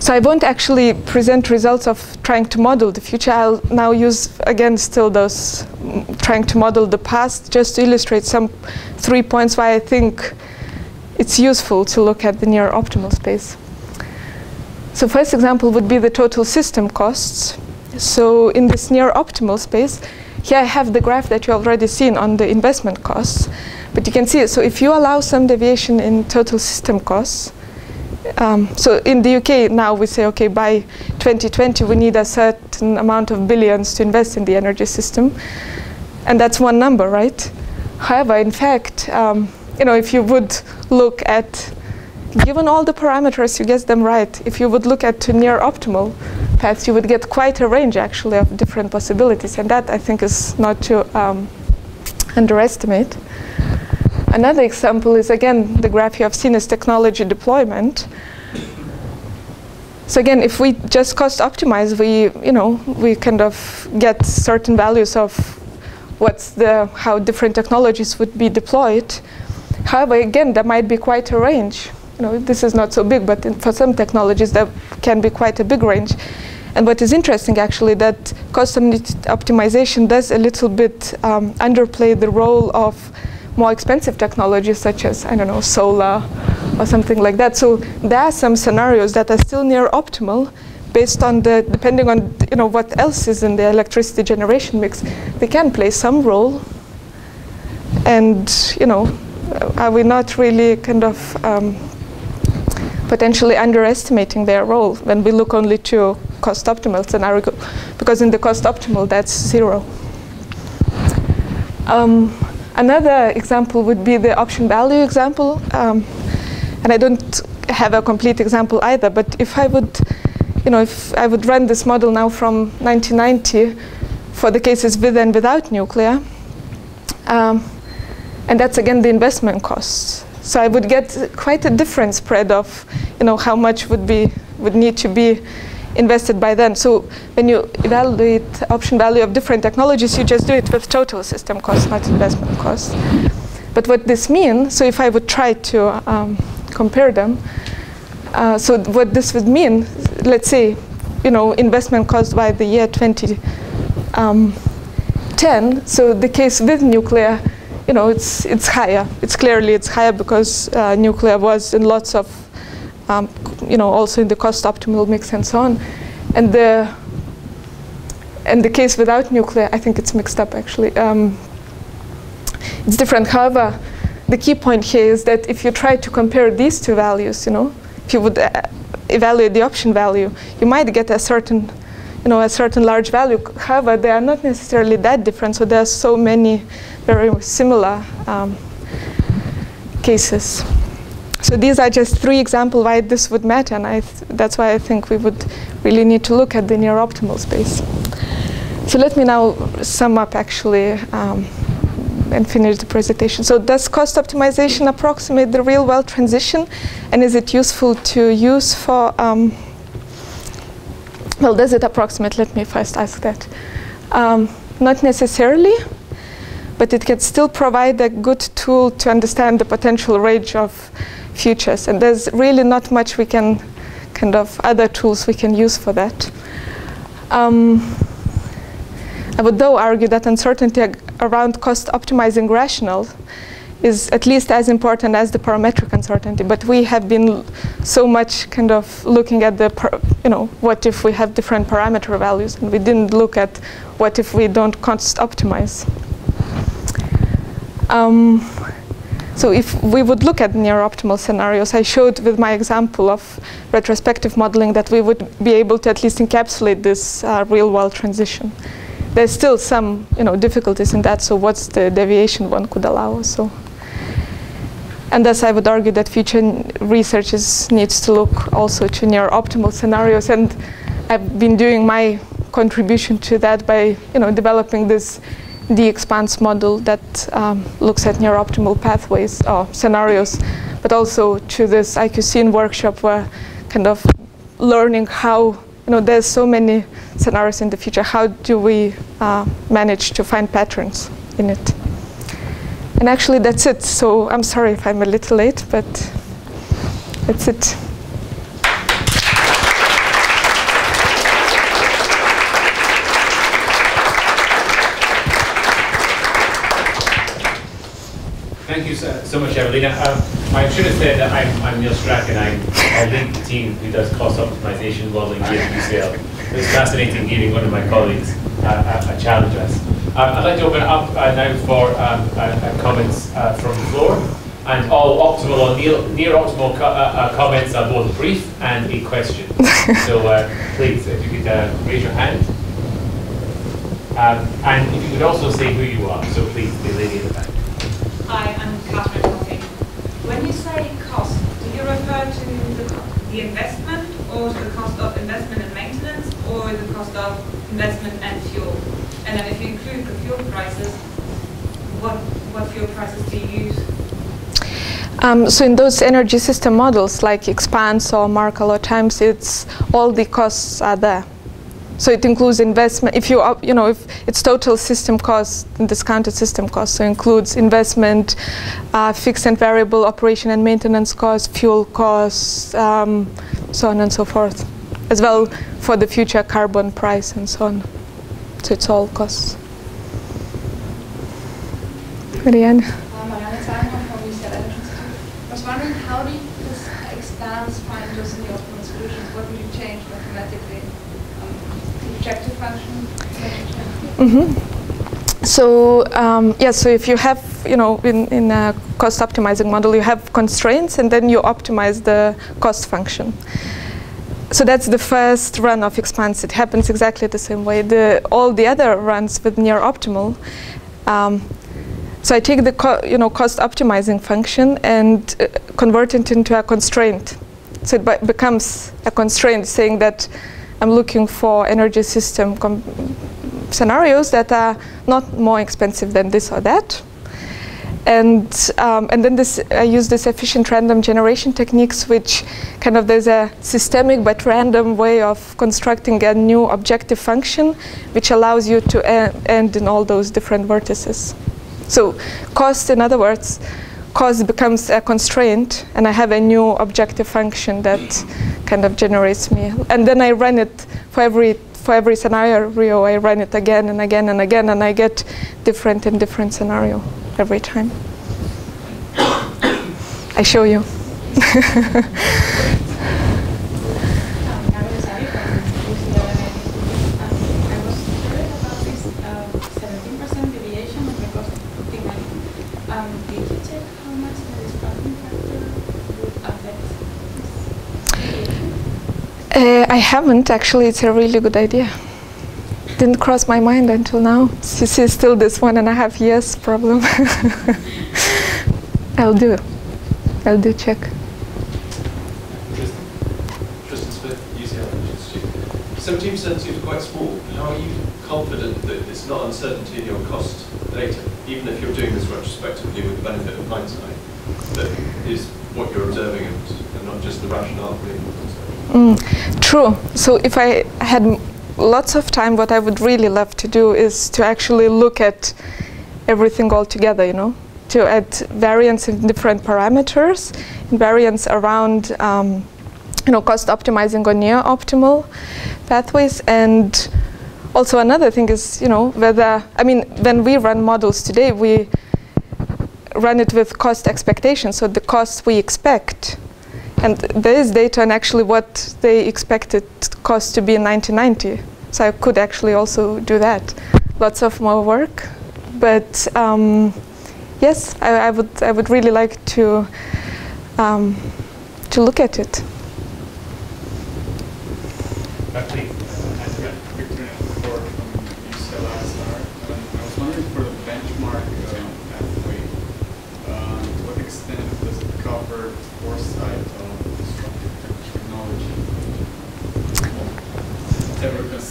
So I won't actually present results of trying to model the future. I'll now use, again, still those mm, trying to model the past, just to illustrate some three points why I think it's useful to look at the near optimal space. So first example would be the total system costs. So in this near optimal space, here I have the graph that you already seen on the investment costs. But you can see. So if you allow some deviation in total system costs, um, so in the UK now we say, okay, by 2020 we need a certain amount of billions to invest in the energy system. And that's one number, right? However, in fact, um, you know, if you would look at, given all the parameters, you get them right, if you would look at to near optimal paths, you would get quite a range actually of different possibilities. And that I think is not to um, underestimate. Another example is again the graph you have seen is technology deployment. So again, if we just cost optimize, we you know we kind of get certain values of what's the how different technologies would be deployed. However, again, there might be quite a range. You know, this is not so big, but for some technologies, there can be quite a big range. And what is interesting, actually, that cost optimization does a little bit um, underplay the role of more expensive technologies such as, I don't know, solar or something like that. So there are some scenarios that are still near optimal based on the, depending on, you know, what else is in the electricity generation mix. They can play some role. And, you know, are we not really kind of um, potentially underestimating their role when we look only to cost optimal scenario? Because in the cost optimal, that's zero. Um, Another example would be the option value example. Um, and I don't have a complete example either, but if I would, you know, if I would run this model now from 1990 for the cases with and without nuclear, um, and that's again the investment costs. So I would get quite a different spread of, you know, how much would be would need to be invested by then. So when you evaluate option value of different technologies, you just do it with total system cost, not investment cost. But what this means, so if I would try to um, compare them, uh, so what this would mean, let's say, you know, investment cost by the year 2010, um, so the case with nuclear, you know, it's, it's higher. It's clearly it's higher because uh, nuclear was in lots of um, you know, also in the cost optimal mix and so on. And the and the case without nuclear, I think it's mixed up actually. Um, it's different. However, the key point here is that if you try to compare these two values, you know, if you would uh, evaluate the option value, you might get a certain, you know, a certain large value. However, they are not necessarily that different. So there are so many very similar um, cases. So these are just three examples why this would matter, and that's why I think we would really need to look at the near optimal space. So let me now sum up actually um, and finish the presentation. So does cost optimization approximate the real world transition, and is it useful to use for? Um, well, does it approximate? Let me first ask that. Um, not necessarily, but it can still provide a good tool to understand the potential range of futures. And there's really not much we can, kind of other tools we can use for that. Um, I would though argue that uncertainty around cost optimizing rational is at least as important as the parametric uncertainty. But we have been so much kind of looking at the, you know, what if we have different parameter values, and we didn't look at what if we don't cost optimize. Um, so if we would look at near optimal scenarios, I showed with my example of retrospective modeling that we would be able to at least encapsulate this uh, real world transition. There's still some you know, difficulties in that, so what's the deviation one could allow? So, and thus I would argue that future research needs to look also to near optimal scenarios, and I've been doing my contribution to that by you know, developing this the EXPANSE model that um, looks at near optimal pathways or scenarios but also to this IQCN workshop where kind of learning how, you know, there's so many scenarios in the future. How do we uh, manage to find patterns in it? And actually, that's it. So I'm sorry if I'm a little late, but that's it. Thank you so, so much, Evelina. Um, I should have said that I'm, I'm Neil Strachan and I, I lead the team who does cost optimization modeling here at UCL. It was fascinating hearing one of my colleagues uh, uh, challenge us. Um, I'd like to open up uh, now for um, uh, uh, comments uh, from the floor. And all optimal or near, near optimal co comments are both brief and a question. so please, if you could raise your hand. Um, and if you could also say who you are. So please, the lady in the back. Hi, I'm Catherine. When you say cost, do you refer to the, the investment or to the cost of investment and maintenance or the cost of investment and fuel? And then if you include the fuel prices, what, what fuel prices do you use? Um, so in those energy system models like EXPANSE or Mark a lot of times, it's all the costs are there. So it includes investment. If you, you know, if it's total system cost, discounted system cost, so includes investment, uh, fixed and variable operation and maintenance costs, fuel costs, um, so on and so forth, as well for the future carbon price and so on. So it's all costs. Marianne Simon from UCL Energy Institute. I was wondering how do you EXPANSE find those in the optimal solutions? What would you change mathematically? objective function? Mm -hmm. So um, yeah, so if you have, you know, in, in a cost optimizing model, you have constraints and then you optimize the cost function. So that's the first run of EXPANSE. It happens exactly the same way. The, all the other runs with near optimal. Um, so I take the you know cost optimizing function and uh, convert it into a constraint. So it becomes a constraint saying that I'm looking for energy system scenarios that are not more expensive than this or that. And, um, and then this, I use this efficient random generation techniques, which kind of there's a systemic but random way of constructing a new objective function, which allows you to end in all those different vertices. So cost, in other words, cost becomes a constraint, and I have a new objective function that kind of generates me. And then I run it for every for every scenario. I run it again and again and again, and I get different and different scenario every time. I show you. I haven't actually. It's a really good idea. Didn't cross my mind until now. This is still this one and a half years problem. I'll do. It. I'll do check. Seventeen percent seems quite small. How are you confident that it's not uncertainty in your cost data, even if you're doing this retrospectively with the benefit of hindsight, that is what you're observing and, and not just the rationale being Mm, true. So if I had lots of time, what I would really love to do is to actually look at everything all together, you know, to add variance in different parameters, variance around, um, you know, cost optimizing or near optimal pathways. And also another thing is, you know, whether, I mean, when we run models today, we run it with cost expectations, so the costs we expect and there is data on actually what they expected cost to be in 1990. So I could actually also do that. Lots of more work. But um, yes, I, I, would, I would really like to, um, to look at it.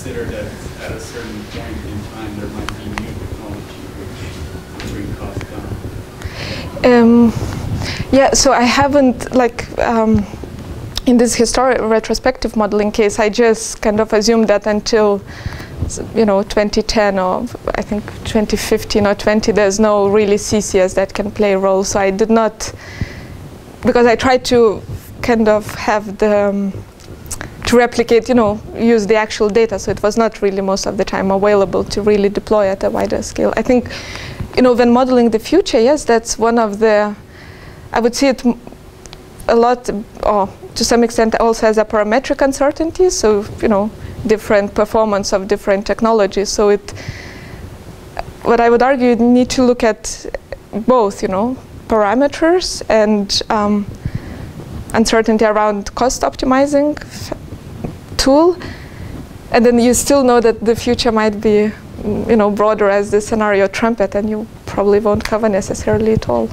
Consider that at a certain point in time there might be new technology which will bring costs down? Um, Yeah, so I haven't like um, in this historic retrospective modeling case, I just kind of assumed that until you know 2010 or I think 2015 or 20, there's no really CCS that can play a role. So I did not because I tried to kind of have the um, to replicate, you know, use the actual data. So it was not really most of the time available to really deploy at a wider scale. I think, you know, when modeling the future, yes, that's one of the, I would see it a lot, or to some extent also as a parametric uncertainty. So, you know, different performance of different technologies. So it, what I would argue, you need to look at both, you know, parameters and um, uncertainty around cost optimizing tool. And then you still know that the future might be, you know, broader as the scenario trumpet, and you probably won't cover necessarily at all.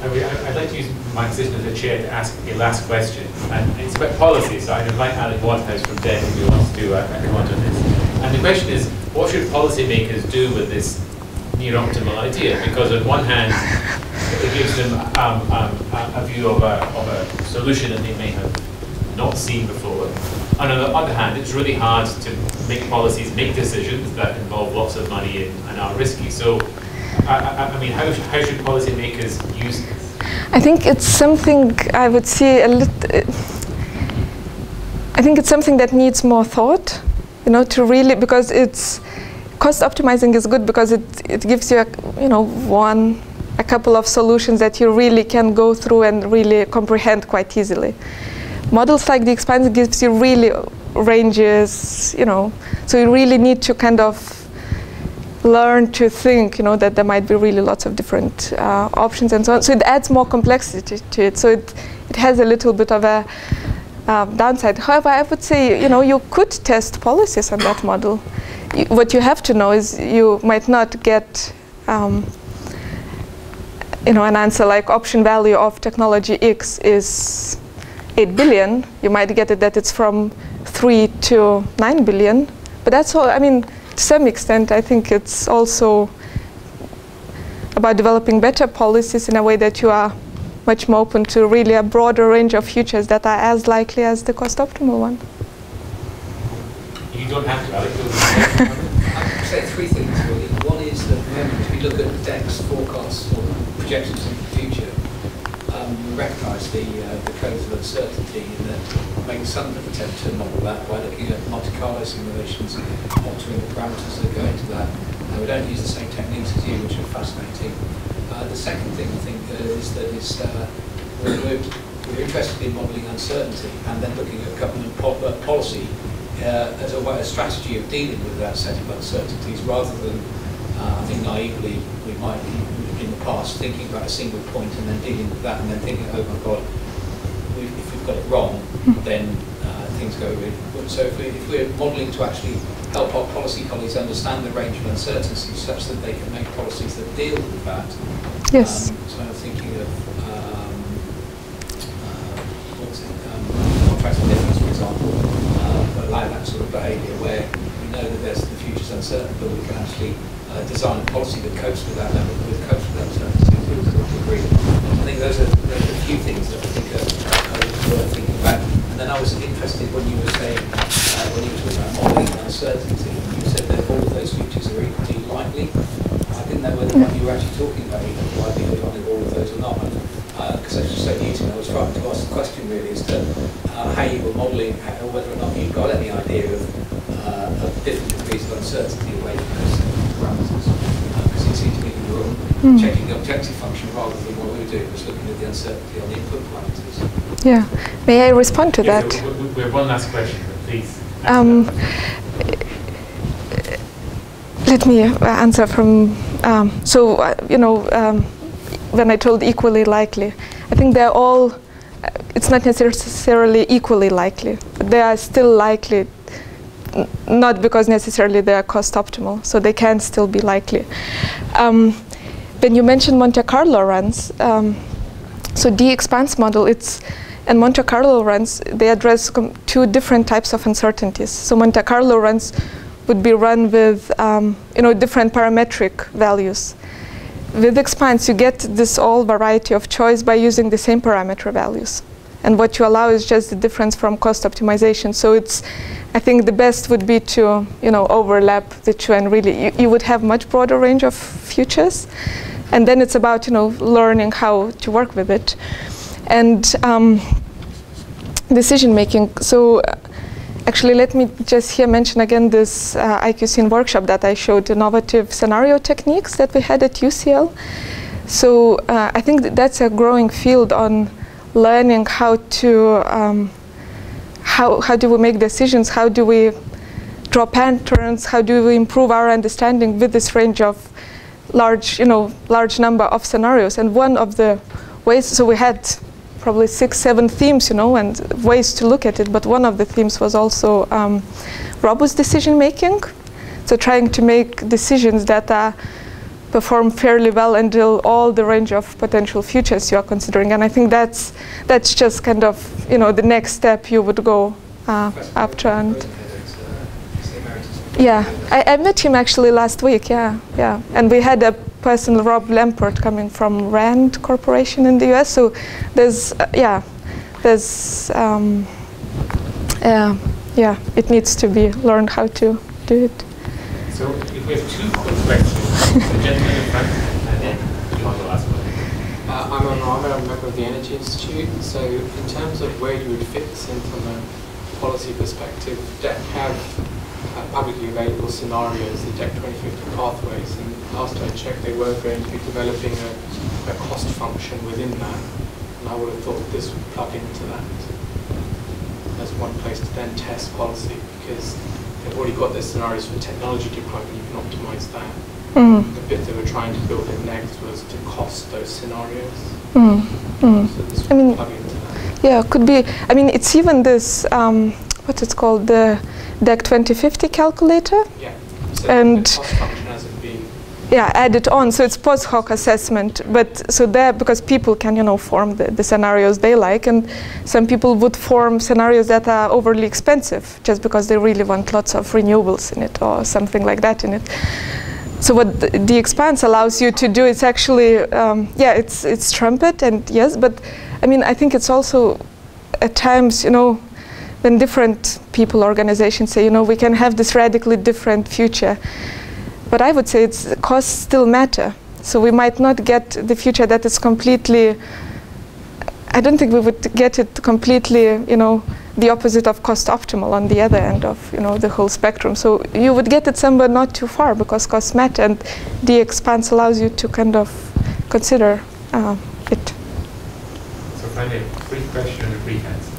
I would- like to use my position as a chair to ask a last question, and it's about policy, so I'd invite Alec Waterhouse from DECC if he wants to uh, comment on this. And the question is, what should policymakers do with this near optimal idea? Because on one hand, it gives them um, um, a view of a, of a solution that they may have not seen before. And on the other hand, it's really hard to make policies, make decisions that involve lots of money and, and are risky. So, I, I, I mean, how, how should policymakers use this? I think it's something I would see a little. I think it's something that needs more thought, you know, to really because it's cost optimizing is good because it it gives you a, you know one a couple of solutions that you really can go through and really comprehend quite easily. Models like the EXPANSE gives you really ranges, you know, so you really need to kind of learn to think, you know, that there might be really lots of different uh, options and so on. So it adds more complexity to it. So it, it has a little bit of a um, downside. However, I would say, you know, you could test policies on that model. What you have to know is you might not get, um, you know, an answer like option value of technology X is 8 billion. You might get it that it's from 3 to 9 billion. But that's all, I mean, to some extent, I think it's also about developing better policies in a way that you are much more open to really a broader range of futures that are as likely as the cost optimal one. You don't have to, Alec. You'll- I'd say three things really. One is that remember, if we look at DECC's forecasts or projections into the future, um, we recognise the, uh, the codes of uncertainty and that make some attempt to model that by looking at Monte Carlo simulations, altering the parameters that go into that. And we don't use the same techniques as you, which are fascinating. Uh, the second thing I think uh, is that is uh, we're, we're we're interested in modelling uncertainty and then looking at government po- uh, policy uh, as a way, a strategy of dealing with that set of uncertainties rather than, uh, I think naively, we might be in the past thinking about a single point and then dealing with that and then thinking, oh my God, we if we've got it wrong, then uh, things go really good. So if, we, if we're modelling to actually help our policy colleagues understand the range of uncertainties such that they can make policies that deal with that. Yes. Um, so I'm thinking of, um, uh, what was it, um, contracts for difference, for example, allow that sort of behaviour where we know that there's the future's uncertain, but we can actually uh, design a policy that copes with that level, with copes with that uncertainty to a degree. I think those are, those are a few things that I think are, are worth thinking about. And then I was interested when you were saying, uh, when you were talking about modelling uncertainty, you said that all of those futures are equally likely. I didn't know whether you were actually talking about equally likely or not all of those or not. Because as you said, Newton, I was trying to ask the question really as to uh, how you were modelling, whether or not you've got any idea of, uh, of different degrees of uncertainty away from those parameters. Because it seems to me you were Mm. checking the objective function rather than what we were doing was looking at the uncertainty on the input parameters. Yeah. May I respond to Yes, that? we- we- We have one last question, please. Um, let me uh, answer from. Um, so, uh, you know, um, when I told equally likely, I think they're all. It's not necessarily equally likely, they are still likely. Not because necessarily they are cost optimal, so they can still be likely. Um, when you mentioned Monte Carlo runs, um, so the EXPANSE model, it's and Monte Carlo runs, they address two different types of uncertainties. So Monte Carlo runs would be run with um, you know different parametric values. with EXPANSE, you get this all variety of choice by using the same parameter values. And what you allow is just the difference from cost optimization. So it's, I think the best would be to, you know, overlap the two and really, you, you would have much broader range of futures. And then it's about, you know, learning how to work with it. And um, decision making. So uh, actually, let me just here mention again this uh, IQScene workshop that I showed, innovative scenario techniques that we had at UCL. So uh, I think that that's a growing field on learning how to, um, how, how do we make decisions, how do we draw patterns, how do we improve our understanding with this range of large, you know, large number of scenarios. And one of the ways, so we had probably six, seven themes, you know, and ways to look at it. But one of the themes was also um, robust decision making. So trying to make decisions that uh, perform fairly well and deal all the range of potential futures you are considering. And I think that's that's just kind of you know the next step you would go uh, after. And yeah, I, I met him actually last week. Yeah, yeah, and we had a person, Rob Lempert, coming from Rand Corporation in the US. So there's, uh, yeah, there's, um, uh, yeah, it needs to be learned how to do it. So if we have two quick questions, the gentleman in front, and then you want the last one. Uh, I'm I'm a member of the Energy Institute. So in terms of where you would fit this in from a policy perspective, DECC have uh, publicly available scenarios, the DECC 2050 pathways, and last I checked they were going to be developing a, a cost function within that, and I would have thought this would plug into that as one place to then test policy, because they've already got their scenarios for technology deployment, you can optimize that. Mm. The bit they were trying to build in next was to cost those scenarios. Mm. Mm. So I mean, plug into that. Yeah, could be. I mean, it's even this, um, what's it called, the DECC 2050 calculator. Yeah. So And- the cost function hasn't been Yeah, added on. So it's post hoc assessment. But so there, because people can, you know, form the, the scenarios they like, and some people would form scenarios that are overly expensive just because they really want lots of renewables in it or something like that in it. So what the, the EXPANSE allows you to do is actually, um, yeah, it's it's trumpet and yes, but I mean I think it's also at times, you know, when different people, organizations say, you know, we can have this radically different future. But I would say it's costs still matter. So we might not get the future that is completely. I don't think we would get it completely, you know, the opposite of cost optimal on the other end of, you know, the whole spectrum. So you would get it somewhere not too far because costs matter, and the EXPANSE allows you to kind of consider uh, it. So finally, a brief question and a brief answer.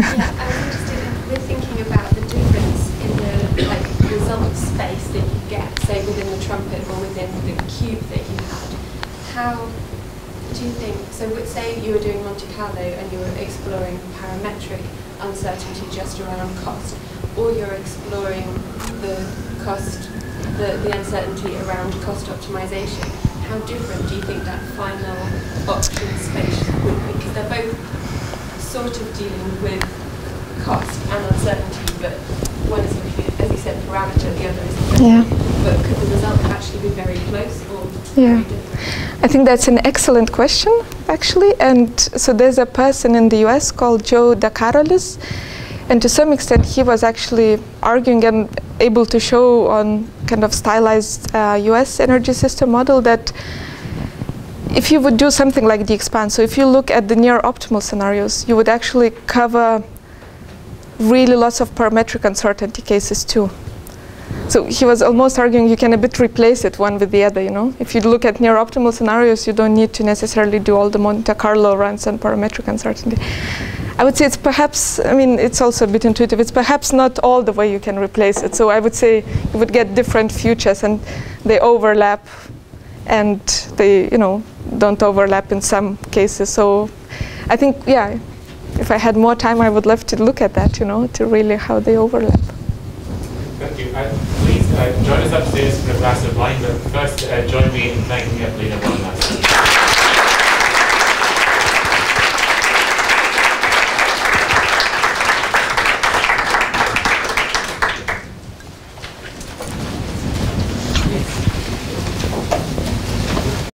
Yeah, I was interested in, we're thinking about the difference in the like result space that you get, say within the trumpet or within the cube that you had. How do you think, so say you were doing Monte Carlo and you were exploring parametric uncertainty just around cost, or you're exploring the cost, the, the uncertainty around cost optimization, how different do you think that final option space would be? Because they're both sort of dealing with cost and uncertainty, but one is looking at, as you said, parameter, the other is Yeah. But could the result actually be very close or Yeah. I think that's an excellent question, actually. And so there's a person in the US called Joe DeCarolis. And to some extent, he was actually arguing and able to show on kind of stylized uh, US energy system model that if you would do something like the EXPANSE, so if you look at the near optimal scenarios, you would actually cover really lots of parametric uncertainty cases too. So he was almost arguing you can a bit replace it one with the other, you know. If you look at near optimal scenarios, you don't need to necessarily do all the Monte Carlo runs and parametric uncertainty. I would say it's perhaps, I mean, it's also a bit intuitive. It's perhaps not all the way you can replace it. So I would say you would get different futures and they overlap and they, you know, don't overlap in some cases. So I think, yeah, if I had more time, I would love to look at that, you know, to really how they overlap. Thank you. Uh, please uh, join us upstairs for a glass of wine, but first uh, join me in thanking Evelina last